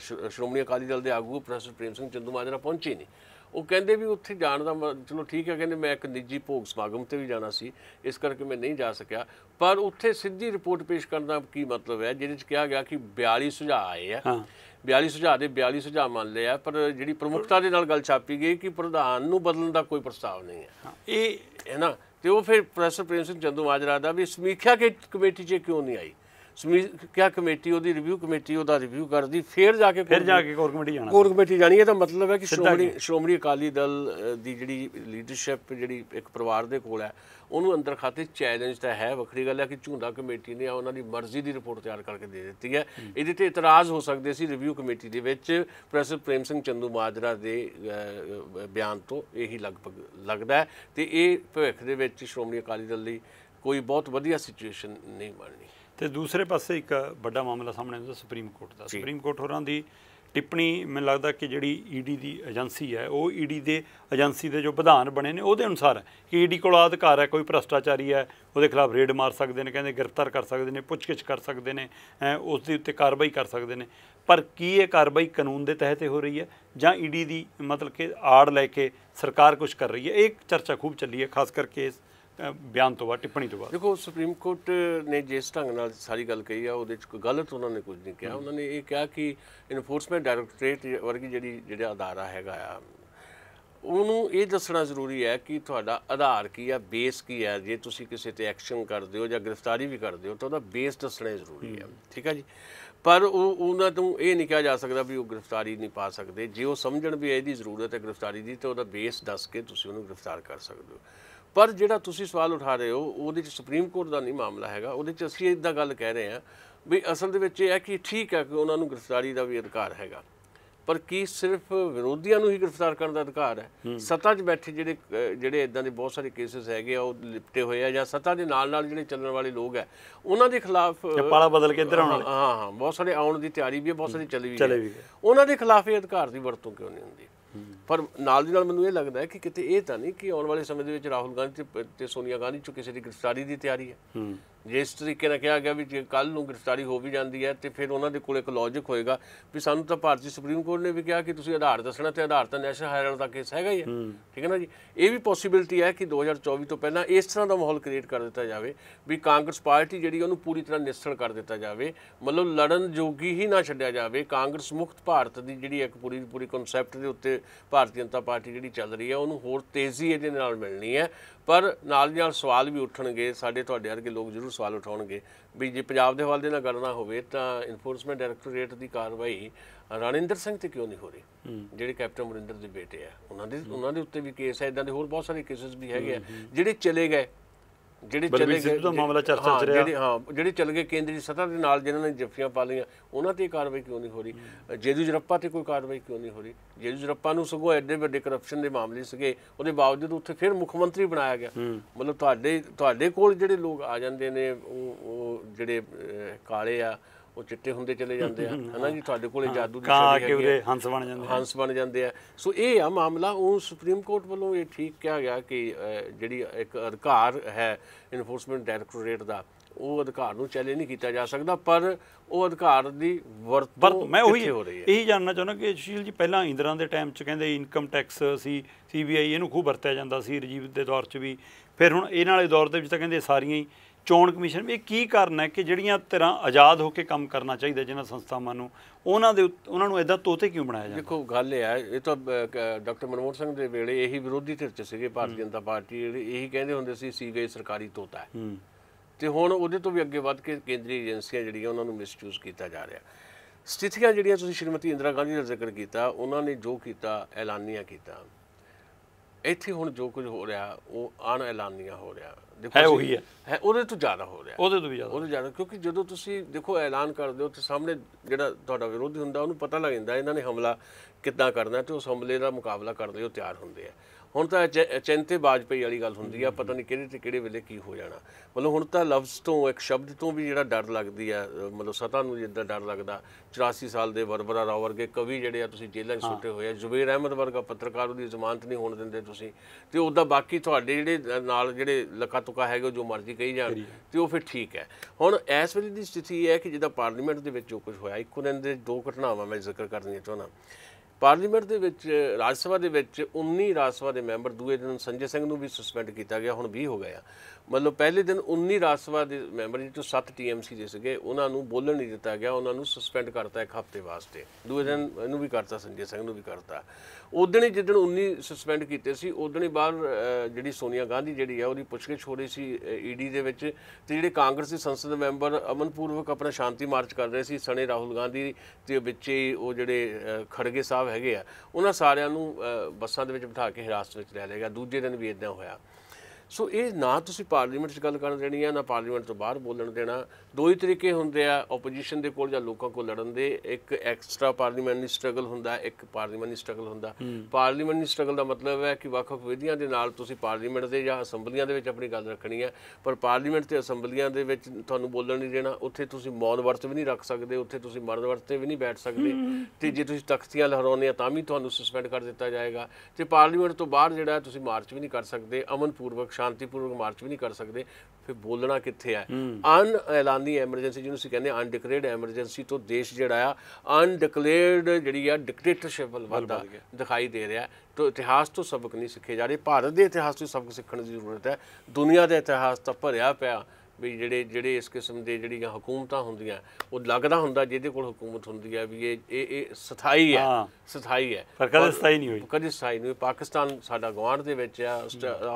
ਸ਼੍ਰੋਮਣੀ ਅਕਾਲੀ ਦਲ ਦੇ ਆਗੂ ਪ੍ਰੋਫੈਸਰ ਪ੍ਰੇਮ ਸਿੰਘ ਚੰਦੂਮਾਜਰਾ ਪਹੁੰਚੇ ਨਹੀਂ ਉਹ ਕਹਿੰਦੇ ਵੀ ਉੱਥੇ ਜਾਣ ਦਾ ਚਲੋ ਠੀਕ ਹੈ ਕਹਿੰਦੇ ਮੈਂ ਇੱਕ ਨਿੱਜੀ ਭੋਗ ਸਮਾਗਮ ਤੇ ਵੀ ਜਾਣਾ ਸੀ ਇਸ ਕਰਕੇ ਮੈਂ ਨਹੀਂ ਜਾ ਸਕਿਆ। ਪਰ ਉੱਥੇ ਸਿੱਧੀ ਰਿਪੋਰਟ ਪੇਸ਼ ਕਰਨ ਦਾ ਕੀ ਮਤਲਬ ਹੈ ਜਿਹਦੇ ਵਿੱਚ ਕਿਹਾ ਗਿਆ ਕਿ 42 ਸੁਝਾਅ ਆਏ ਆ। ਹਾਂ। 42 ਸੁਝਾਅ ਦੇ 42 ਸੁਝਾਅ ਮੰਨ ਲਏ ਆ ਪਰ ਜਿਹੜੀ ਪ੍ਰਮੁਖਤਾ ਦੇ ਨਾਲ ਗੱਲ ਛਾਪੀ ਗਈ ਕਿ ਪ੍ਰਧਾਨ ਨੂੰ ਬਦਲਣ ਦਾ ਕੋਈ ਪ੍ਰਸਤਾਵ ਨਹੀਂ ਹੈ। ਇਹ ਹੈ ਨਾ? ਤੇ ਉਹ ਫਿਰ ਪ੍ਰੋਫੈਸਰ ਪ੍ਰੇਮ ਸਿੰਘ ਚੰਦੂ ਮਾਜਰਾ ਦਾ ਵੀ ਸਮੀਖਿਆ ਕੇ ਕਮੇਟੀ 'ਚ ਕਿਉਂ ਨਹੀਂ ਆਈ? ਸਮੀਖਿਆ ਕਮੇਟੀ ਉਹਦੀ ਰਿਵਿਊ ਕਮੇਟੀ ਉਹਦਾ ਰਿਵਿਊ ਕਰਦੀ ਫਿਰ ਜਾ ਕੇ ਫਿਰ ਜਾ ਕੇ ਕੋਰ ਕਮੇਟੀ ਜਾਣਾ। ਕੋਰ ਕਮੇਟੀ ਜਾਣੀ ਇਹਦਾ ਮਤਲਬ ਹੈ ਕਿ ਸ਼੍ਰੋਮਣੀ ਸ਼੍ਰੋਮਣੀ ਅਕਾਲੀ ਦਲ ਦੀ ਜਿਹੜੀ ਲੀਡਰਸ਼ਿਪ ਜਿਹੜੀ ਇੱਕ ਪਰਿਵਾਰ ਦੇ ਕੋਲ ਹੈ ਉਹਨੂੰ ਅੰਦਰ ਖਾਤੇ ਚੈਲੰਜ ਤਾਂ ਹੈ ਵੱਖਰੀ ਗੱਲ ਹੈ ਕਿ ਝੁੰਦਾ ਕਮੇਟੀ ਨੇ ਉਹਨਾਂ ਦੀ ਮਰਜ਼ੀ ਦੀ ਰਿਪੋਰਟ ਤਿਆਰ ਕਰਕੇ ਦੇ ਦਿੱਤੀ ਹੈ। ਇਹਦੇ ਤੇ ਇਤਰਾਜ਼ ਹੋ ਸਕਦੇ ਸੀ ਰਿਵਿਊ ਕਮੇਟੀ ਦੇ ਵਿੱਚ ਪ੍ਰੋਫੈਸਰ ਪ੍ਰੇਮ ਸਿੰਘ ਚੰਦੂ ਮਾਜਰਾ ਦੇ ਬਿਆਨ ਤੋਂ ਇਹੀ ਲਗਭਗ ਲੱਗਦਾ ਤੇ ਇਹ ਭਵਿੱਖ ਦੇ ਵਿੱਚ ਸ਼੍ਰੋਮਣੀ ਅਕਾਲੀ ਦਲ ਲਈ ਕੋਈ ਬਹੁਤ ਵਧੀਆ ਸਿਚੁਏਸ਼ਨ ਨਹੀਂ ਬਣਨੀ। ਤੇ ਦੂਸਰੇ ਪਾਸੇ ਇੱਕ ਵੱਡਾ ਮਾਮਲਾ ਸਾਹਮਣੇ ਆਉਂਦਾ ਸੁਪਰੀਮ ਕੋਰਟ ਦਾ। ਸੁਪਰੀਮ ਕੋਰਟ ਹੋਰਾਂ ਦੀ ਟਿੱਪਣੀ ਮੈਨੂੰ ਲੱਗਦਾ ਕਿ ਜਿਹੜੀ ਈਡੀ ਦੀ ਏਜੰਸੀ ਹੈ ਉਹ ਈਡੀ ਦੇ ਏਜੰਸੀ ਦੇ ਜੋ ਵਿਧਾਨ ਬਣੇ ਨੇ ਉਹਦੇ ਅਨੁਸਾਰ ਕਿ ਈਡੀ ਕੋਲ ਅਧਿਕਾਰ ਹੈ ਕੋਈ ਭ੍ਰਸ਼ਟਾਚਾਰੀ ਹੈ ਉਹਦੇ ਖਿਲਾਫ ਰੇਡ ਮਾਰ ਸਕਦੇ ਨੇ ਕਹਿੰਦੇ ਗ੍ਰਿਫਤਾਰ ਕਰ ਸਕਦੇ ਨੇ ਪੁੱਛਗਿੱਛ ਕਰ ਸਕਦੇ ਨੇ ਉਸ ਦੇ ਉੱਤੇ ਕਾਰਵਾਈ ਕਰ ਸਕਦੇ ਨੇ। ਪਰ ਕੀ ਇਹ ਕਾਰਵਾਈ ਕਾਨੂੰਨ ਦੇ ਤਹਿਤ ਹੀ ਰਹੀ ਹੈ ਜਾਂ ਈਡੀ ਦੀ ਮਤਲਬ ਕਿ ਆੜ ਲੈ ਕੇ ਸਰਕਾਰ ਕੁਝ ਕਰ ਰਹੀ ਹੈ? ਇਹ ਚਰਚਾ ਖੂਬ ਚੱਲੀ ਹੈ ਖਾਸ ਕਰਕੇ ਬਿਆਨ ਤੋਂ ਬਾਅਦ ਟਿੱਪਣੀ ਤੋਂ ਬਾਅਦ। ਦੇਖੋ ਸੁਪਰੀਮ ਕੋਰਟ ਨੇ ਜਿਸ ਢੰਗ ਨਾਲ ਸਾਰੀ ਗੱਲ ਕਹੀ ਆ ਉਹਦੇ ਚ ਕੋਈ ਗਲਤ ਉਹਨਾਂ ਨੇ ਕੁਝ ਨਹੀਂ ਕਿਹਾ। ਉਹਨਾਂ ਨੇ ਇਹ ਕਿਹਾ ਕਿ ਇਨਫੋਰਸਮੈਂਟ ਡਾਇਰੈਕਟੋਰੇਟ ਵਰਗੀ ਜਿਹੜੀ ਜਿਹੜਾ ਅਦਾਰਾ ਹੈਗਾ ਆ ਉਹਨੂੰ ਇਹ ਦੱਸਣਾ ਜ਼ਰੂਰੀ ਹੈ ਕਿ ਤੁਹਾਡਾ ਆਧਾਰ ਕੀ ਆ ਬੇਸ ਕੀ ਹੈ ਜੇ ਤੁਸੀਂ ਕਿਸੇ ਤੇ ਐਕਸ਼ਨ ਕਰਦੇ ਹੋ ਜਾਂ ਗ੍ਰਿਫਤਾਰੀ ਵੀ ਕਰਦੇ ਹੋ ਤਾਂ ਉਹਦਾ ਬੇਸ ਦੱਸਣਾ ਜ਼ਰੂਰੀ ਹੈ। ਠੀਕ ਹੈ ਜੀ? ਪਰ ਉਹ ਉਹਨਾਂ ਨੂੰ ਇਹ ਨਹੀਂ ਕਿਹਾ ਜਾ ਸਕਦਾ ਵੀ ਉਹ ਗ੍ਰਿਫਤਾਰੀ ਨਹੀਂ ਪਾ ਸਕਦੇ। ਜੇ ਉਹ ਸਮਝਣ ਵੀ ਇਹਦੀ ਜ਼ਰੂਰਤ ਹੈ ਗ੍ਰਿਫਤਾਰੀ ਦੀ ਤਾਂ ਉਹਦਾ ਬੇਸ ਦੱਸ ਕੇ ਤੁਸੀਂ ਉਹਨੂੰ ਗ੍ਰਿਫਤਾਰ ਕਰ ਸਕਦੇ ਹੋ। ਪਰ ਜਿਹੜਾ ਤੁਸੀਂ ਸਵਾਲ ਉਠਾ ਰਹੇ ਹੋ ਉਹਦੇ ਚ ਸੁਪਰੀਮ ਕੋਰਟ ਦਾ ਨਹੀਂ ਮਾਮਲਾ ਹੈਗਾ। ਉਹਦੇ ਚ ਅਸੀਂ ਇਦਾਂ ਗੱਲ ਕਹਿ ਰਹੇ ਹਾਂ ਵੀ ਅਸਲ ਦੇ ਵਿੱਚ ਇਹ ਹੈ ਕਿ ਠੀਕ ਹੈ ਕਿ ਉਹਨਾਂ ਨੂੰ ਗ੍ਰਿਫਤਾਰੀ ਦਾ ਵੀ ਅਧਿਕਾਰ ਹੈਗਾ। ਪਰ ਕੀ ਸਿਰਫ ਵਿਰੋਧੀਆਂ ਨੂੰ ਹੀ ਗ੍ਰਿਫਤਾਰ ਕਰਨ ਦਾ ਅਧਿਕਾਰ ਹੈ? ਸੱਤਾ 'ਚ ਬੈਠੇ ਜਿਹੜੇ ਜਿਹੜੇ ਇਦਾਂ ਦੇ ਬਹੁਤ ਸਾਰੇ ਕੇਸਸ ਹੈਗੇ ਆ ਉਹ ਲਿਪਟੇ ਹੋਏ ਆ ਜਾਂ ਸੱਤਾ ਦੇ ਨਾਲ ਨਾਲ ਜਿਹੜੇ ਚੱਲਣ ਵਾਲੇ ਲੋਕ ਹੈ ਉਹਨਾਂ ਦੇ ਖਿਲਾਫ ਪਾਲਾ ਬਦਲ ਕੇ ਇੱਧਰ ਆਉਣ ਵਾਲੇ। ਹਾਂ ਹਾਂ ਬਹੁਤ ਸਾਰੇ ਆਉਣ ਦੀ ਤਿਆਰੀ ਵੀ ਹੈ ਬਹੁਤ ਸਾਰੇ ਚੱਲੇ ਵੀ ਹੈ। ਉਹਨਾਂ ਦੇ ਖਿਲਾਫ ਇਹ ਅਧਿਕਾਰ ਦੀ ਵਰਤੋਂ ਕਿਉਂ ਨਹੀਂ ਹੁੰਦੀ? ਪਰ ਨਾਲ ਦੀ ਨਾਲ ਮੈਨੂੰ ਇਹ ਲੱਗਦਾ ਹੈ ਕਿ ਕਿਤੇ ਇਹ ਤਾਂ ਨਹੀਂ ਕਿ ਆਉਣ ਵਾਲੇ ਸਮੇਂ ਦੇ ਵਿੱਚ ਰਾਹੁਲ ਗਾਂਧੀ ਤੇ- ਸੋਨੀਆ ਗਾਂਧੀ ਚੋਂ ਕਿਸੇ ਦੀ ਗ੍ਰਿਫਤਾਰੀ ਦੀ ਤਿਆਰੀ ਹੈ। ਹੂੰ। ਜੇ ਇਸ ਤਰੀਕੇ ਨਾਲ ਕਿਹਾ ਗਿਆ ਵੀ ਜੇ ਕੱਲ ਨੂੰ ਗ੍ਰਿਫਤਾਰੀ ਹੋ ਵੀ ਜਾਂਦੀ ਹੈ ਤੇ ਫਿਰ ਉਹਨਾਂ ਦੇ ਕੋਲ ਇੱਕ ਲੌਜੀਕ ਹੋਏਗਾ ਵੀ ਸਾਨੂੰ ਤਾਂ ਭਾਰਤੀ ਸੁਪਰੀਮ ਕੋਰਟ ਨੇ ਵੀ ਕਿਹਾ ਕਿ ਤੁਸੀਂ ਆਧਾਰ ਦੱਸਣਾ ਤੇ ਆਧਾਰ ਤਾਂ ਨੈਸ਼ਨਲ ਹਾਇਰ ਦਾ ਕੇਸ ਹੈਗਾ ਹੀ ਹੈ। ਠੀਕ ਹੈ ਨਾ ਜੀ? ਇਹ ਵੀ ਪੋਸੀਬਿਲਿਟੀ ਹੈ ਕਿ 2024 ਤੋਂ ਪਹਿਲਾਂ ਇਸ ਤਰ੍ਹਾਂ ਦਾ ਮਾਹੌਲ ਕ੍ਰੀਏਟ ਕਰ ਦਿੱਤਾ ਜਾਵੇ ਵੀ ਕਾਂਗਰਸ ਪਾਰਟੀ ਜਿਹੜੀ ਉਹਨੂੰ ਪੂਰੀ ਤਰ੍ਹਾਂ ਨਿਸਣ ਕਰ ਦਿੱਤਾ ਜਾਵੇ ਮਤਲਬ ਲੜਨ ਜੋਗੀ ਹੀ ਨਾ ਛੱਡਿਆ ਜਾਵੇ। ਕਾਂਗਰਸ ਮੁਕਤ ਭਾਰਤ ਦੀ ਜਿਹੜੀ ਇੱਕ ਪੂਰੀ ਪੂਰੀ ਕਨਸੈਪਟ ਦੇ ਉੱਤੇ ਭਾਰਤੀ ਜਨਤਾ ਪਾਰਟੀ ਜਿਹੜੀ ਚੱਲ ਰਹੀ ਹੈ ਉਹਨੂੰ ਹੋਰ ਤੇਜ਼ੀ ਇਹਦੇ ਨਾਲ ਮਿਲਣੀ ਹੈ। ਪਰ ਨਾਲ ਨਾਲ ਸਵਾਲ ਵੀ ਉੱਠਣਗੇ ਸਾਡੇ ਤੁਹਾਡੇ ਵਰਗੇ ਲੋਕ ਜ਼ਰੂਰ ਸਵਾਲ ਉਠਾਉਣਗੇ ਵੀ ਜੇ ਪੰਜਾਬ ਦੇ ਹਵਾਲੇ ਨਾਲ ਗੱਲ ਨਾ ਹੋਵੇ ਤਾਂ ਇਨਫੋਰਸਮੈਂਟ ਡਾਇਰੈਕਟੋਰੇਟ ਦੀ ਕਾਰਵਾਈ ਰਣਿੰਦਰ ਸਿੰਘ ਤੇ ਕਿਉਂ ਨਹੀਂ ਹੋ ਰਹੀ? ਜਿਹੜੇ ਕੈਪਟਨ ਅਮਰਿੰਦਰ ਦੇ ਬੇਟੇ ਆ ਉਹਨਾਂ ਦੇ ਉਹਨਾਂ ਦੇ ਉੱਤੇ ਵੀ ਕੇਸ ਹੈ ਇਦਾਂ ਦੇ ਹੋਰ ਬਹੁਤ ਸਾਰੇ ਕੇਸਸ ਵੀ ਹੈਗੇ ਆ ਜਿਹੜੇ ਚਲੇ ਗਏ। ਜਿਹੜੇ ਚਲੇ ਗਏ ਦਾ ਮਾਮਲਾ ਚਰਚਾ 'ਚ ਰਿਹਾ। ਜਿਹੜੇ ਹਾਂ ਜਿਹੜੇ ਚਲੇ ਗਏ ਕੇਂਦਰੀ ਸੱਤਾ ਦੇ ਨਾਲ ਜਿਨ੍ਹਾਂ ਨੇ ਜੱਫੀਆਂ ਪਾ ਲਈਆਂ ਉਹਨਾਂ ਤੇ ਕਾਰਵਾਈ ਕਿਉਂ ਨਹੀਂ ਹੋ ਰਹੀ? ਜੇਜੂ ਜਰੱਪਾ ਤੇ ਕੋਈ ਕਾਰਵਾਈ ਕਿਉਂ ਨਹੀਂ ਹੋ ਰਹੀ? ਜੇਜੂ ਜਰੱਪਾ ਨੂੰ ਸਗੋਂ ਐਡੇ ਵੱਡੇ ਕਰਪਸ਼ਨ ਦੇ ਮਾਮਲੇ ਸੀਗੇ ਉਹਦੇ ਬਾਵਜੂਦ ਉੱਥੇ ਫਿਰ ਮੁੱਖ ਮੰਤਰੀ ਬਣਾਇਆ ਗਿਆ। ਮਤਲਬ ਤੁਹਾਡੇ ਤੁਹਾਡੇ ਕੋਲ ਜਿਹੜੇ ਲੋਕ ਆ ਜਾਂਦੇ ਨੇ ਉਹ ਜਿਹੜੇ ਕਾਲੇ ਆ ਉਹ ਚਿੱਟੇ ਹੁੰਦੇ ਚਲੇ ਜਾਂਦੇ ਆ ਹਨਾ ਜੀ ਤੁਹਾਡੇ ਕੋਲੇ ਜਾਦੂ ਦੀ ਕਾਂ ਆ ਕੇ। ਉਹਦੇ ਹੰਸ ਬਣ ਜਾਂਦੇ ਆ। ਹੰਸ ਬਣ ਜਾਂਦੇ ਆ ਸੋ ਇਹ ਆ ਮਾਮਲਾ ਉਹ ਸੁਪਰੀਮ ਕੋਰਟ ਵੱਲੋਂ ਇਹ ਠੀਕ ਕਿਹਾ ਗਿਆ ਕਿ ਜਿਹੜੀ ਇੱਕ ਅਧਿਕਾਰ ਹੈ ਇਨਫੋਰਸਮੈਂਟ ਡਾਇਰੈਕਟੋਰੇਟ ਦਾ ਉਹ ਅਧਿਕਾਰ ਨੂੰ ਚੈਲੰਜ ਨਹੀਂ ਕੀਤਾ ਜਾ ਸਕਦਾ ਪਰ ਉਹ ਅਧਿਕਾਰ ਦੀ ਵਰਤੋਂ ਮੈਂ ਉਹੀ ਹੋ ਰਹੀ ਹੈ ਇਹੀ ਜਾਣਨਾ ਚਾਹੁੰਦਾ ਕਿ ਸੁਸ਼ੀਲ ਜੀ ਪਹਿਲਾਂ ਇੰਦਰਾ ਦੇ ਟਾਈਮ 'ਚ ਕਹਿੰਦੇ ਇਨਕਮ ਟੈਕਸ ਸੀ ਸੀਬੀਆਈ ਇਹਨੂੰ ਖੂਬ ਵਰਤਿਆ ਜਾਂਦਾ ਸੀ ਰਜੀਵ ਦੇ ਦੌਰ 'ਚ ਵੀ ਫਿਰ ਹੁਣ ਇਹਨਾਂ ਵਾਲੇ ਦੌਰ ਦੇ ਵਿੱਚ ਤਾਂ ਕਹਿੰਦੇ ਸਾਰੀਆਂ ਹੀ ਚੋਣ ਕਮਿਸ਼ਨ ਵੀ ਇਹ ਕੀ ਕਾਰਨ ਹੈ ਕਿ ਜਿਹੜੀਆਂ ਤਰ੍ਹਾਂ ਆਜ਼ਾਦ ਹੋ ਕੇ ਕੰਮ ਕਰਨਾ ਚਾਹੀਦਾ ਜਿਹਨਾਂ ਸੰਸਥਾਵਾਂ ਨੂੰ ਉਹਨਾਂ ਦੇ ਉਹਨਾਂ ਨੂੰ ਐਦਾਂ ਤੋਤੇ ਕਿਉਂ ਬਣਾਇਆ ਜਾਂਦਾ? ਦੇਖੋ ਗੱਲ ਇਹ ਹੈ ਇਹ ਤਾਂ ਡਾਕਟਰ ਮਨਮੋਹਨ ਸਿੰਘ ਦੇ ਵੇਲੇ ਇਹੀ ਵਿਰੋਧੀ ਧਿਰ ਚ ਸੀਗੇ ਭਾਰਤੀ ਜਨਤਾ ਪਾਰਟੀ ਜਿਹੜੇ ਇਹੀ ਕਹਿੰਦੇ ਹੁੰਦੇ ਸੀ ਸੀਬੀਆਈ ਸਰਕਾਰੀ ਤੋਤਾ ਹੂੰ। ਤੇ ਹੁਣ ਉਹਦੇ ਤੋਂ ਵੀ ਅੱਗੇ ਵੱਧ ਕੇ ਕੇਂਦਰੀ ਏਜੰਸੀਆਂ ਜਿਹੜੀਆਂ ਉਹਨਾਂ ਨੂੰ ਮਿਸਯੂਜ਼ ਕੀਤਾ ਜਾ ਰਿਹਾ। ਸਥਿਤੀਆਂ ਜਿਹੜੀਆਂ ਤੁਸੀਂ ਸ਼੍ਰੀਮਤੀ ਇੰਦਰਾ ਗਾਂਧੀ ਦਾ ਜ਼ਿਕਰ ਕੀਤਾ ਉਹਨਾਂ ਨੇ ਜੋ ਕੀਤਾ ਐਲਾਨੀਆਂ ਕੀਤਾ। ਇੱਥੇ ਹੁਣ ਜੋ ਕੁਝ ਹੋ ਰਿਹਾ ਉਹ ਅਣ ਐਲਾਨੀਆਂ ਹੋ ਰਿਹਾ। ਦੇਖੋ ਹੈ ਉਹੀ ਹੈ। ਹੈ ਉਹਦੇ ਤੋਂ ਜ਼ਿਆਦਾ ਹੋ ਰਿਹਾ। ਉਹਦੇ ਤੋਂ ਵੀ ਜ਼ਿਆਦਾ। ਉਹਦੇ ਜ਼ਿਆਦਾ ਕਿਉਂਕਿ ਜਦੋਂ ਤੁਸੀਂ ਦੇਖੋ ਐਲਾਨ ਕਰਦੇ ਹੋ ਤੇ ਸਾਹਮਣੇ ਜਿਹੜਾ ਤੁਹਾਡਾ ਵਿਰੋਧੀ ਹੁੰਦਾ ਉਹਨੂੰ ਪਤਾ ਲੱਗ ਜਾਂਦਾ ਇਹਨਾਂ ਨੇ ਹਮਲਾ ਕਿੱਦਾਂ ਕਰਨਾ ਤੇ ਉਸ ਹਮਲੇ ਦਾ ਮੁਕਾਬਲਾ ਕਰਨ ਲਈ ਉਹ ਤਿਆਰ ਹੁੰਦੇ ਆ। ਹੁਣ ਤਾਂ ਚਿੰਤੇ ਬਾਜਪਈ ਵਾਲੀ ਗੱਲ ਹੁੰਦੀ ਆ ਪਤਾ ਨਹੀਂ ਕਿਹੜੇ ਤੇ ਕਿਹੜੇ ਵੇਲੇ ਕੀ ਹੋ ਜਾਣਾ। ਮਤਲਬ ਹੁਣ ਤਾਂ ਲਫ਼ਜ਼ ਤੋਂ ਇੱਕ ਸ਼ਬਦ ਤੋਂ ਵੀ ਜਿਹੜਾ ਡਰ ਲੱਗਦੀ ਆ ਮਤਲਬ ਸਤਾ ਨੂੰ ਜਿੱਦਾਂ ਡਰ ਲੱਗਦਾ 84 ਸਾਲ ਦੇ ਵਰਬਰਾ ਰਾਓ ਵਰਗੇ ਕਵੀ ਜਿਹੜੇ ਆ ਤੁਸੀਂ ਜੇਲ੍ਹਾਂ 'ਚ ਸੁੱਟੇ ਹੋਏ ਆ ਜ਼ੁਬੇਰ ਅਹਿਮਦ ਵਰਗਾ ਪੱਤਰਕਾਰ ਉਹਦੀ ਜ਼ਮਾਨਤ ਨਹੀਂ ਹੋਣ ਦਿੰਦੇ ਤੁਸੀਂ। ਤੇ ਉਹਦਾ ਬਾਕੀ ਤੁਹਾਡੇ ਜਿਹੜੇ ਨਾਲ ਜਿਹੜੇ ਲਕਾ ਤੁਕਾ ਹੈਗੇ ਜੋ ਮਰਜ਼ੀ ਕਹੀ ਜਾਣ। ਤੇ ਉਹ ਫਿਰ ਠੀਕ ਹੈ। ਹੁਣ ਇਸ ਵੇਲੇ ਦੀ ਸਥਿਤੀ ਇਹ ਹੈ ਕਿ ਜਿੱਦਾਂ ਪਾਰਲੀਮੈਂਟ ਦੇ ਵਿੱਚ ਜੋ ਕੁਝ ਹੋਇਆ ਇੱਕੋ ਦਿਨ ਦੇ ਦੋ ਘਟਨਾਵਾਂ ਮੈਂ ਜ਼ਿਕਰ ਕਰਨੀਆਂ ਚਾਹੁੰਦਾ। ਪਾਰਲੀਮੈਂਟ ਦੇ ਵਿੱਚ, ਰਾਜ ਸਭਾ ਦੇ ਵਿੱਚ 19 ਰਾਜ ਸਭਾ ਦੇ ਮੈਂਬਰ, ਦੂਏ ਦਿਨ ਸੰਜੇ ਸਿੰਘ ਨੂੰ ਵੀ ਸਸਪੈਂਡ ਕੀਤਾ ਗਿਆ, ਹੁਣ 20 ਹੋ ਗਏ ਆ। ਮਤਲਬ ਪਹਿਲੇ ਦਿਨ 19 ਰਾਜ ਸਭਾ ਦੇ ਮੈਂਬਰ ਜਿਹਦੇ ਚੋਂ 7 ਟੀਐਮਸੀ ਦੇ ਸੀਗੇ ਉਹਨਾਂ ਨੂੰ ਬੋਲਣ ਨਹੀਂ ਦਿੱਤਾ ਗਿਆ, ਉਹਨਾਂ ਨੂੰ ਸਸਪੈਂਡ ਕਰਤਾ ਇੱਕ ਹਫ਼ਤੇ ਵਾਸਤੇ। ਦੂਜੇ ਦਿਨ ਇਹਨੂੰ ਵੀ ਕਰਤਾ, ਸੰਜੇ ਸਿੰਘ ਨੂੰ ਵੀ ਕਰਤਾ। ਉਦੋਂ ਹੀ ਜਿੱਦਣ 19 ਸਸਪੈਂਡ ਕੀਤੇ ਸੀ, ਉਦੋਂ ਹੀ ਬਾਹਰ ਜਿਹੜੀ ਸੋਨੀਆ ਗਾਂਧੀ ਜਿਹੜੀ ਆ, ਉਹਦੀ ਪੁੱਛਗਿੱਛ ਹੋ ਰਹੀ ਸੀ ਈਡੀ ਦੇ ਵਿੱਚ। ਤੇ ਜਿਹੜੇ ਕਾਂਗਰਸੀ ਸੰਸਦ ਮੈਂਬਰ ਅਮਨਪੂਰਵਕ ਆਪਣਾ ਸ਼ਾਂਤੀ ਮਾਰਚ ਕਰ ਰਹੇ ਸੀ, ਸਣੇ ਰਾਹੁਲ ਗਾਂਧੀ ਤੇ ਵਿੱਚ ਹੀ ਉਹ ਜਿਹੜੇ ਖੜਗੇ ਸਾਹਿਬ ਹੈਗੇ ਆ, ਉਹਨਾਂ ਸਾਰਿਆਂ ਨੂੰ ਬੱਸਾਂ ਦੇ ਵਿੱਚ ਬਿਠਾ ਕੇ ਹਿਰਾਸਤ ਵਿੱਚ ਲੈ ਲਿਆ ਗਿਆ। ਦੂਜੇ ਦਿਨ ਵੀ ਇਦਾਂ ਹੋਇਆ। ਸੋ ਇਹ ਨਾ ਤੁਸੀਂ ਪਾਰਲੀਮੈਂਟ 'ਚ ਗੱਲ ਕਰਨ ਦੇਣੀ ਆ ਨਾ ਪਾਰਲੀਮੈਂਟ ਤੋਂ ਬਾਹਰ ਬੋਲਣ ਦੇਣਾ। ਦੋ ਹੀ ਤਰੀਕੇ ਹੁੰਦੇ ਆ ਆਪੋਜੀਸ਼ਨ ਦੇ ਕੋਲ ਜਾਂ ਲੋਕਾਂ ਕੋਲ ਲੜਨ ਦੇ। ਇੱਕ ਐਕਸਟਰਾ ਪਾਰਲੀਮੈਂਟਰੀ ਸਟਰਗਲ ਹੁੰਦਾ ਇੱਕ ਪਾਰਲੀਮੈਂਟਰੀ ਸਟਰਗਲ ਹੁੰਦਾ। ਪਾਰਲੀਮੈਂਟਰੀ ਸਟਰਗਲ ਦਾ ਮਤਲਬ ਹੈ ਕਿ ਵੱਖ-ਵੱਖ ਵਿਧੀਆਂ ਦੇ ਨਾਲ ਤੁਸੀਂ ਪਾਰਲੀਮੈਂਟ ਦੇ ਜਾਂ ਅਸੈਂਬਲੀਆਂ ਦੇ ਵਿੱਚ ਆਪਣੀ ਗੱਲ ਰੱਖਣੀ ਹੈ ਪਰ ਪਾਰਲੀਮੈਂਟ ਤੇ ਅਸੈਂਬਲੀਆਂ ਦੇ ਵਿੱਚ ਤੁਹਾਨੂੰ ਬੋਲਣ ਨਹੀਂ ਦੇਣਾ। ਉੱਥੇ ਤੁਸੀਂ ਮੌਨ ਵਰਤ ਵੀ ਨਹੀਂ ਰੱਖ ਸਕਦੇ ਉੱਥੇ ਤੁਸੀਂ ਮਰਨ ਵਰਤ ਤੇ ਵੀ ਨਹੀਂ ਬੈਠ ਸਕਦੇ। ਤੇ ਜੇ ਤੁਸੀਂ ਤਖਤੀਆਂ ਲਹਿਰਾਉਂਦੇ ਆ ਤਾਂ ਵੀ ਤੁਹਾਨੂੰ ਸਸਪੈਂਡ ਕਰ ਦਿੱਤਾ ਜਾਏਗਾ। ਤੇ ਪਾਰਲੀਮੈਂਟ ਤੋਂ ਬਾਹਰ ਜਿਹੜਾ ਤੁਸੀਂ ਮਾਰਚ ਵੀ ਨਹੀਂ ਕਰ ਸਕਦੇ ਅਮਨਪੂਰਵਕ ਸ਼ਾਂਤੀਪੂਰਵਕ ਮਾਰਚ ਵੀ ਨਹੀਂ ਕਰ ਸਕਦੇ ਫਿਰ ਬੋਲਣਾ ਕਿੱਥੇ ਹੈ? ਅਨ ਐਲਾਨੀ ਐਮਰਜੈਂਸੀ ਜਿਹਨੂੰ ਅਸੀਂ ਕਹਿੰਦੇ ਅਨਡਿਕਲੇਅਰਡ ਐਮਰਜੈਂਸੀ ਤੋਂ ਦੇਸ਼ ਜਿਹੜਾ ਆ ਅਨਡਿਕਲੇਅਰਡ ਜਿਹੜੀ ਆ ਡਿਕਟੇਟਰਸ਼ਿਪ ਵੱਲ ਵੱਧਦਾ ਦਿਖਾਈ ਦੇ ਰਿਹਾ ਤੋ ਇਤਿਹਾਸ ਤੋਂ ਸਬਕ ਨਹੀਂ ਸਿੱਖੇ ਜਾ ਰਹੇ। ਭਾਰਤ ਦੇ ਇਤਿਹਾਸ ਤੋਂ ਸਬਕ ਸਿੱਖਣ ਦੀ ਜ਼ਰੂਰਤ ਹੈ। ਦੁਨੀਆ ਦਾ ਇਤਿਹਾਸ ਤਾਂ ਭਰਿਆ ਪਿਆ। ਵੀ ਜਿਹੜੇ ਜਿਹੜੇ ਇਸ ਕਿਸਮ ਦੇ ਜਿਹੜੀਆਂ ਹਕੂਮਤਾਂ ਹੁੰਦੀਆਂ ਉਹ ਲੱਗਦਾ ਹੁੰਦਾ ਜਿਹਦੇ ਕੋਲ ਹਕੂਮਤ ਹੁੰਦੀ ਹੈ ਵੀ ਇਹ ਇਹ ਇਹ ਸਥਾਈ ਹੈ। ਸਥਾਈ ਹੈ। ਪਰ ਕਦੇ ਸਥਾਈ ਨਹੀਂ ਹੋਈ। ਕਦੇ ਸਥਾਈ ਨਹੀਂ। ਪਾਕਿਸਤਾਨ ਸਾਡਾ ਗਵਾਂਢ ਦੇ ਵਿੱਚ ਆ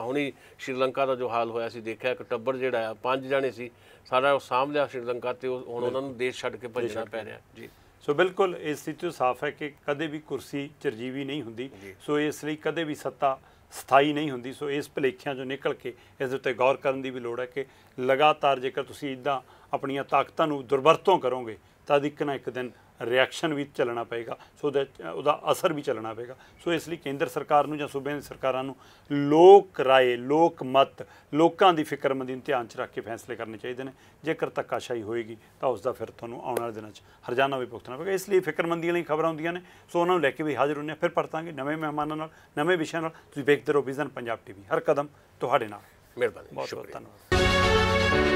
ਹੁਣੀ ਸ਼੍ਰੀਲੰਕਾ ਦਾ ਜੋ ਹਾਲ ਹੋਇਆ ਸੀ ਦੇਖਿਆ ਇੱਕ ਟੱਬਰ ਜਿਹੜਾ ਆ ਪੰਜ ਜਾਣੇ ਸੀ ਸਾਰਾ ਉਹ ਸਾਂਭ ਲਿਆ ਸ਼੍ਰੀਲੰਕਾ ਤੇ ਹੁਣ ਉਹਨਾਂ ਨੂੰ ਦੇਸ਼ ਛੱਡ ਕੇ ਭੱਜਣਾ ਪੈ ਰਿਹਾ। ਜੀ। ਸੋ ਬਿਲਕੁਲ ਇਸ ਸਥਿਤੀ ਤੋਂ ਸਾਫ਼ ਹੈ ਕਿ ਕਦੇ ਵੀ ਕੁਰਸੀ ਚਰਜੀਵੀ ਨਹੀਂ ਹੁੰਦੀ। ਸੋ ਇਸ ਲਈ ਕਦੇ ਵੀ ਸੱਤਾ ਸਥਾਈ ਨਹੀਂ ਹੁੰਦੀ। ਸੋ ਇਸ ਭਲੇਖਿਆਂ ਚੋਂ ਨਿਕਲ ਕੇ ਇਸ ਦੇ ਉੱਤੇ ਗੌਰ ਕਰਨ ਦੀ ਵੀ ਲੋੜ ਹੈ ਕਿ ਲਗਾਤਾਰ ਜੇਕਰ ਤੁਸੀਂ ਇਦਾਂ ਆਪਣੀਆਂ ਤਾਕਤਾਂ ਨੂੰ ਦੁਰਵਰਤੋਂ ਕਰੋਗੇ ਤਾਂ ਇੱਕ ਨਾ ਇੱਕ ਦਿਨ ਰਿਐਕਸ਼ਨ ਵੀ ਚੱਲਣਾ ਪਏਗਾ। ਸੋ ਉਹਦਾ ਉਹਦਾ ਅਸਰ ਵੀ ਚੱਲਣਾ ਪਏਗਾ। ਸੋ ਇਸ ਲਈ ਕੇਂਦਰ ਸਰਕਾਰ ਨੂੰ ਜਾਂ ਸੂਬਿਆਂ ਦੀ ਸਰਕਾਰਾਂ ਨੂੰ ਲੋਕ ਰਾਏ ਲੋਕ ਮਤ ਲੋਕਾਂ ਦੀ ਫਿਕਰਮੰਦੀ ਨੂੰ ਧਿਆਨ 'ਚ ਰੱਖ ਕੇ ਫੈਸਲੇ ਕਰਨੇ ਚਾਹੀਦੇ ਨੇ। ਜੇਕਰ ਧੱਕਾਸ਼ਾਹੀ ਹੋਏਗੀ ਤਾਂ ਉਸ ਦਾ ਫਿਰ ਤੁਹਾਨੂੰ ਆਉਣ ਵਾਲੇ ਦਿਨਾਂ 'ਚ ਹਰਜਾਨਾ ਵੀ ਭੁਗਤਣਾ ਪਏਗਾ। ਇਸ ਲਈ ਫਿਕਰਮੰਦੀ ਵਾਲੀਆਂ ਖਬਰਾਂ ਹੁੰਦੀਆਂ ਨੇ। ਸੋ ਉਹਨਾਂ ਨੂੰ ਲੈ ਕੇ ਵੀ ਹਾਜ਼ਰ ਹੁੰਦੇ ਹਾਂ। ਫਿਰ ਪਰਤਾਂਗੇ ਨਵੇਂ ਮਹਿਮਾਨਾਂ ਨਾਲ ਨਵੇਂ ਵਿਸ਼ਿਆਂ ਨਾਲ। ਤੁਸੀਂ ਵੇਖਦੇ ਰਹੋ ਵਿਜ਼ਨ ਪੰਜਾਬ ਟੀਵੀ ਹਰ ਕਦਮ ਤੁਹਾਡੇ ਨਾਲ। ਮਿਹਰਬਾਨੀ। ਬਹੁਤ ਬਹੁਤ ਧੰਨਵਾਦ।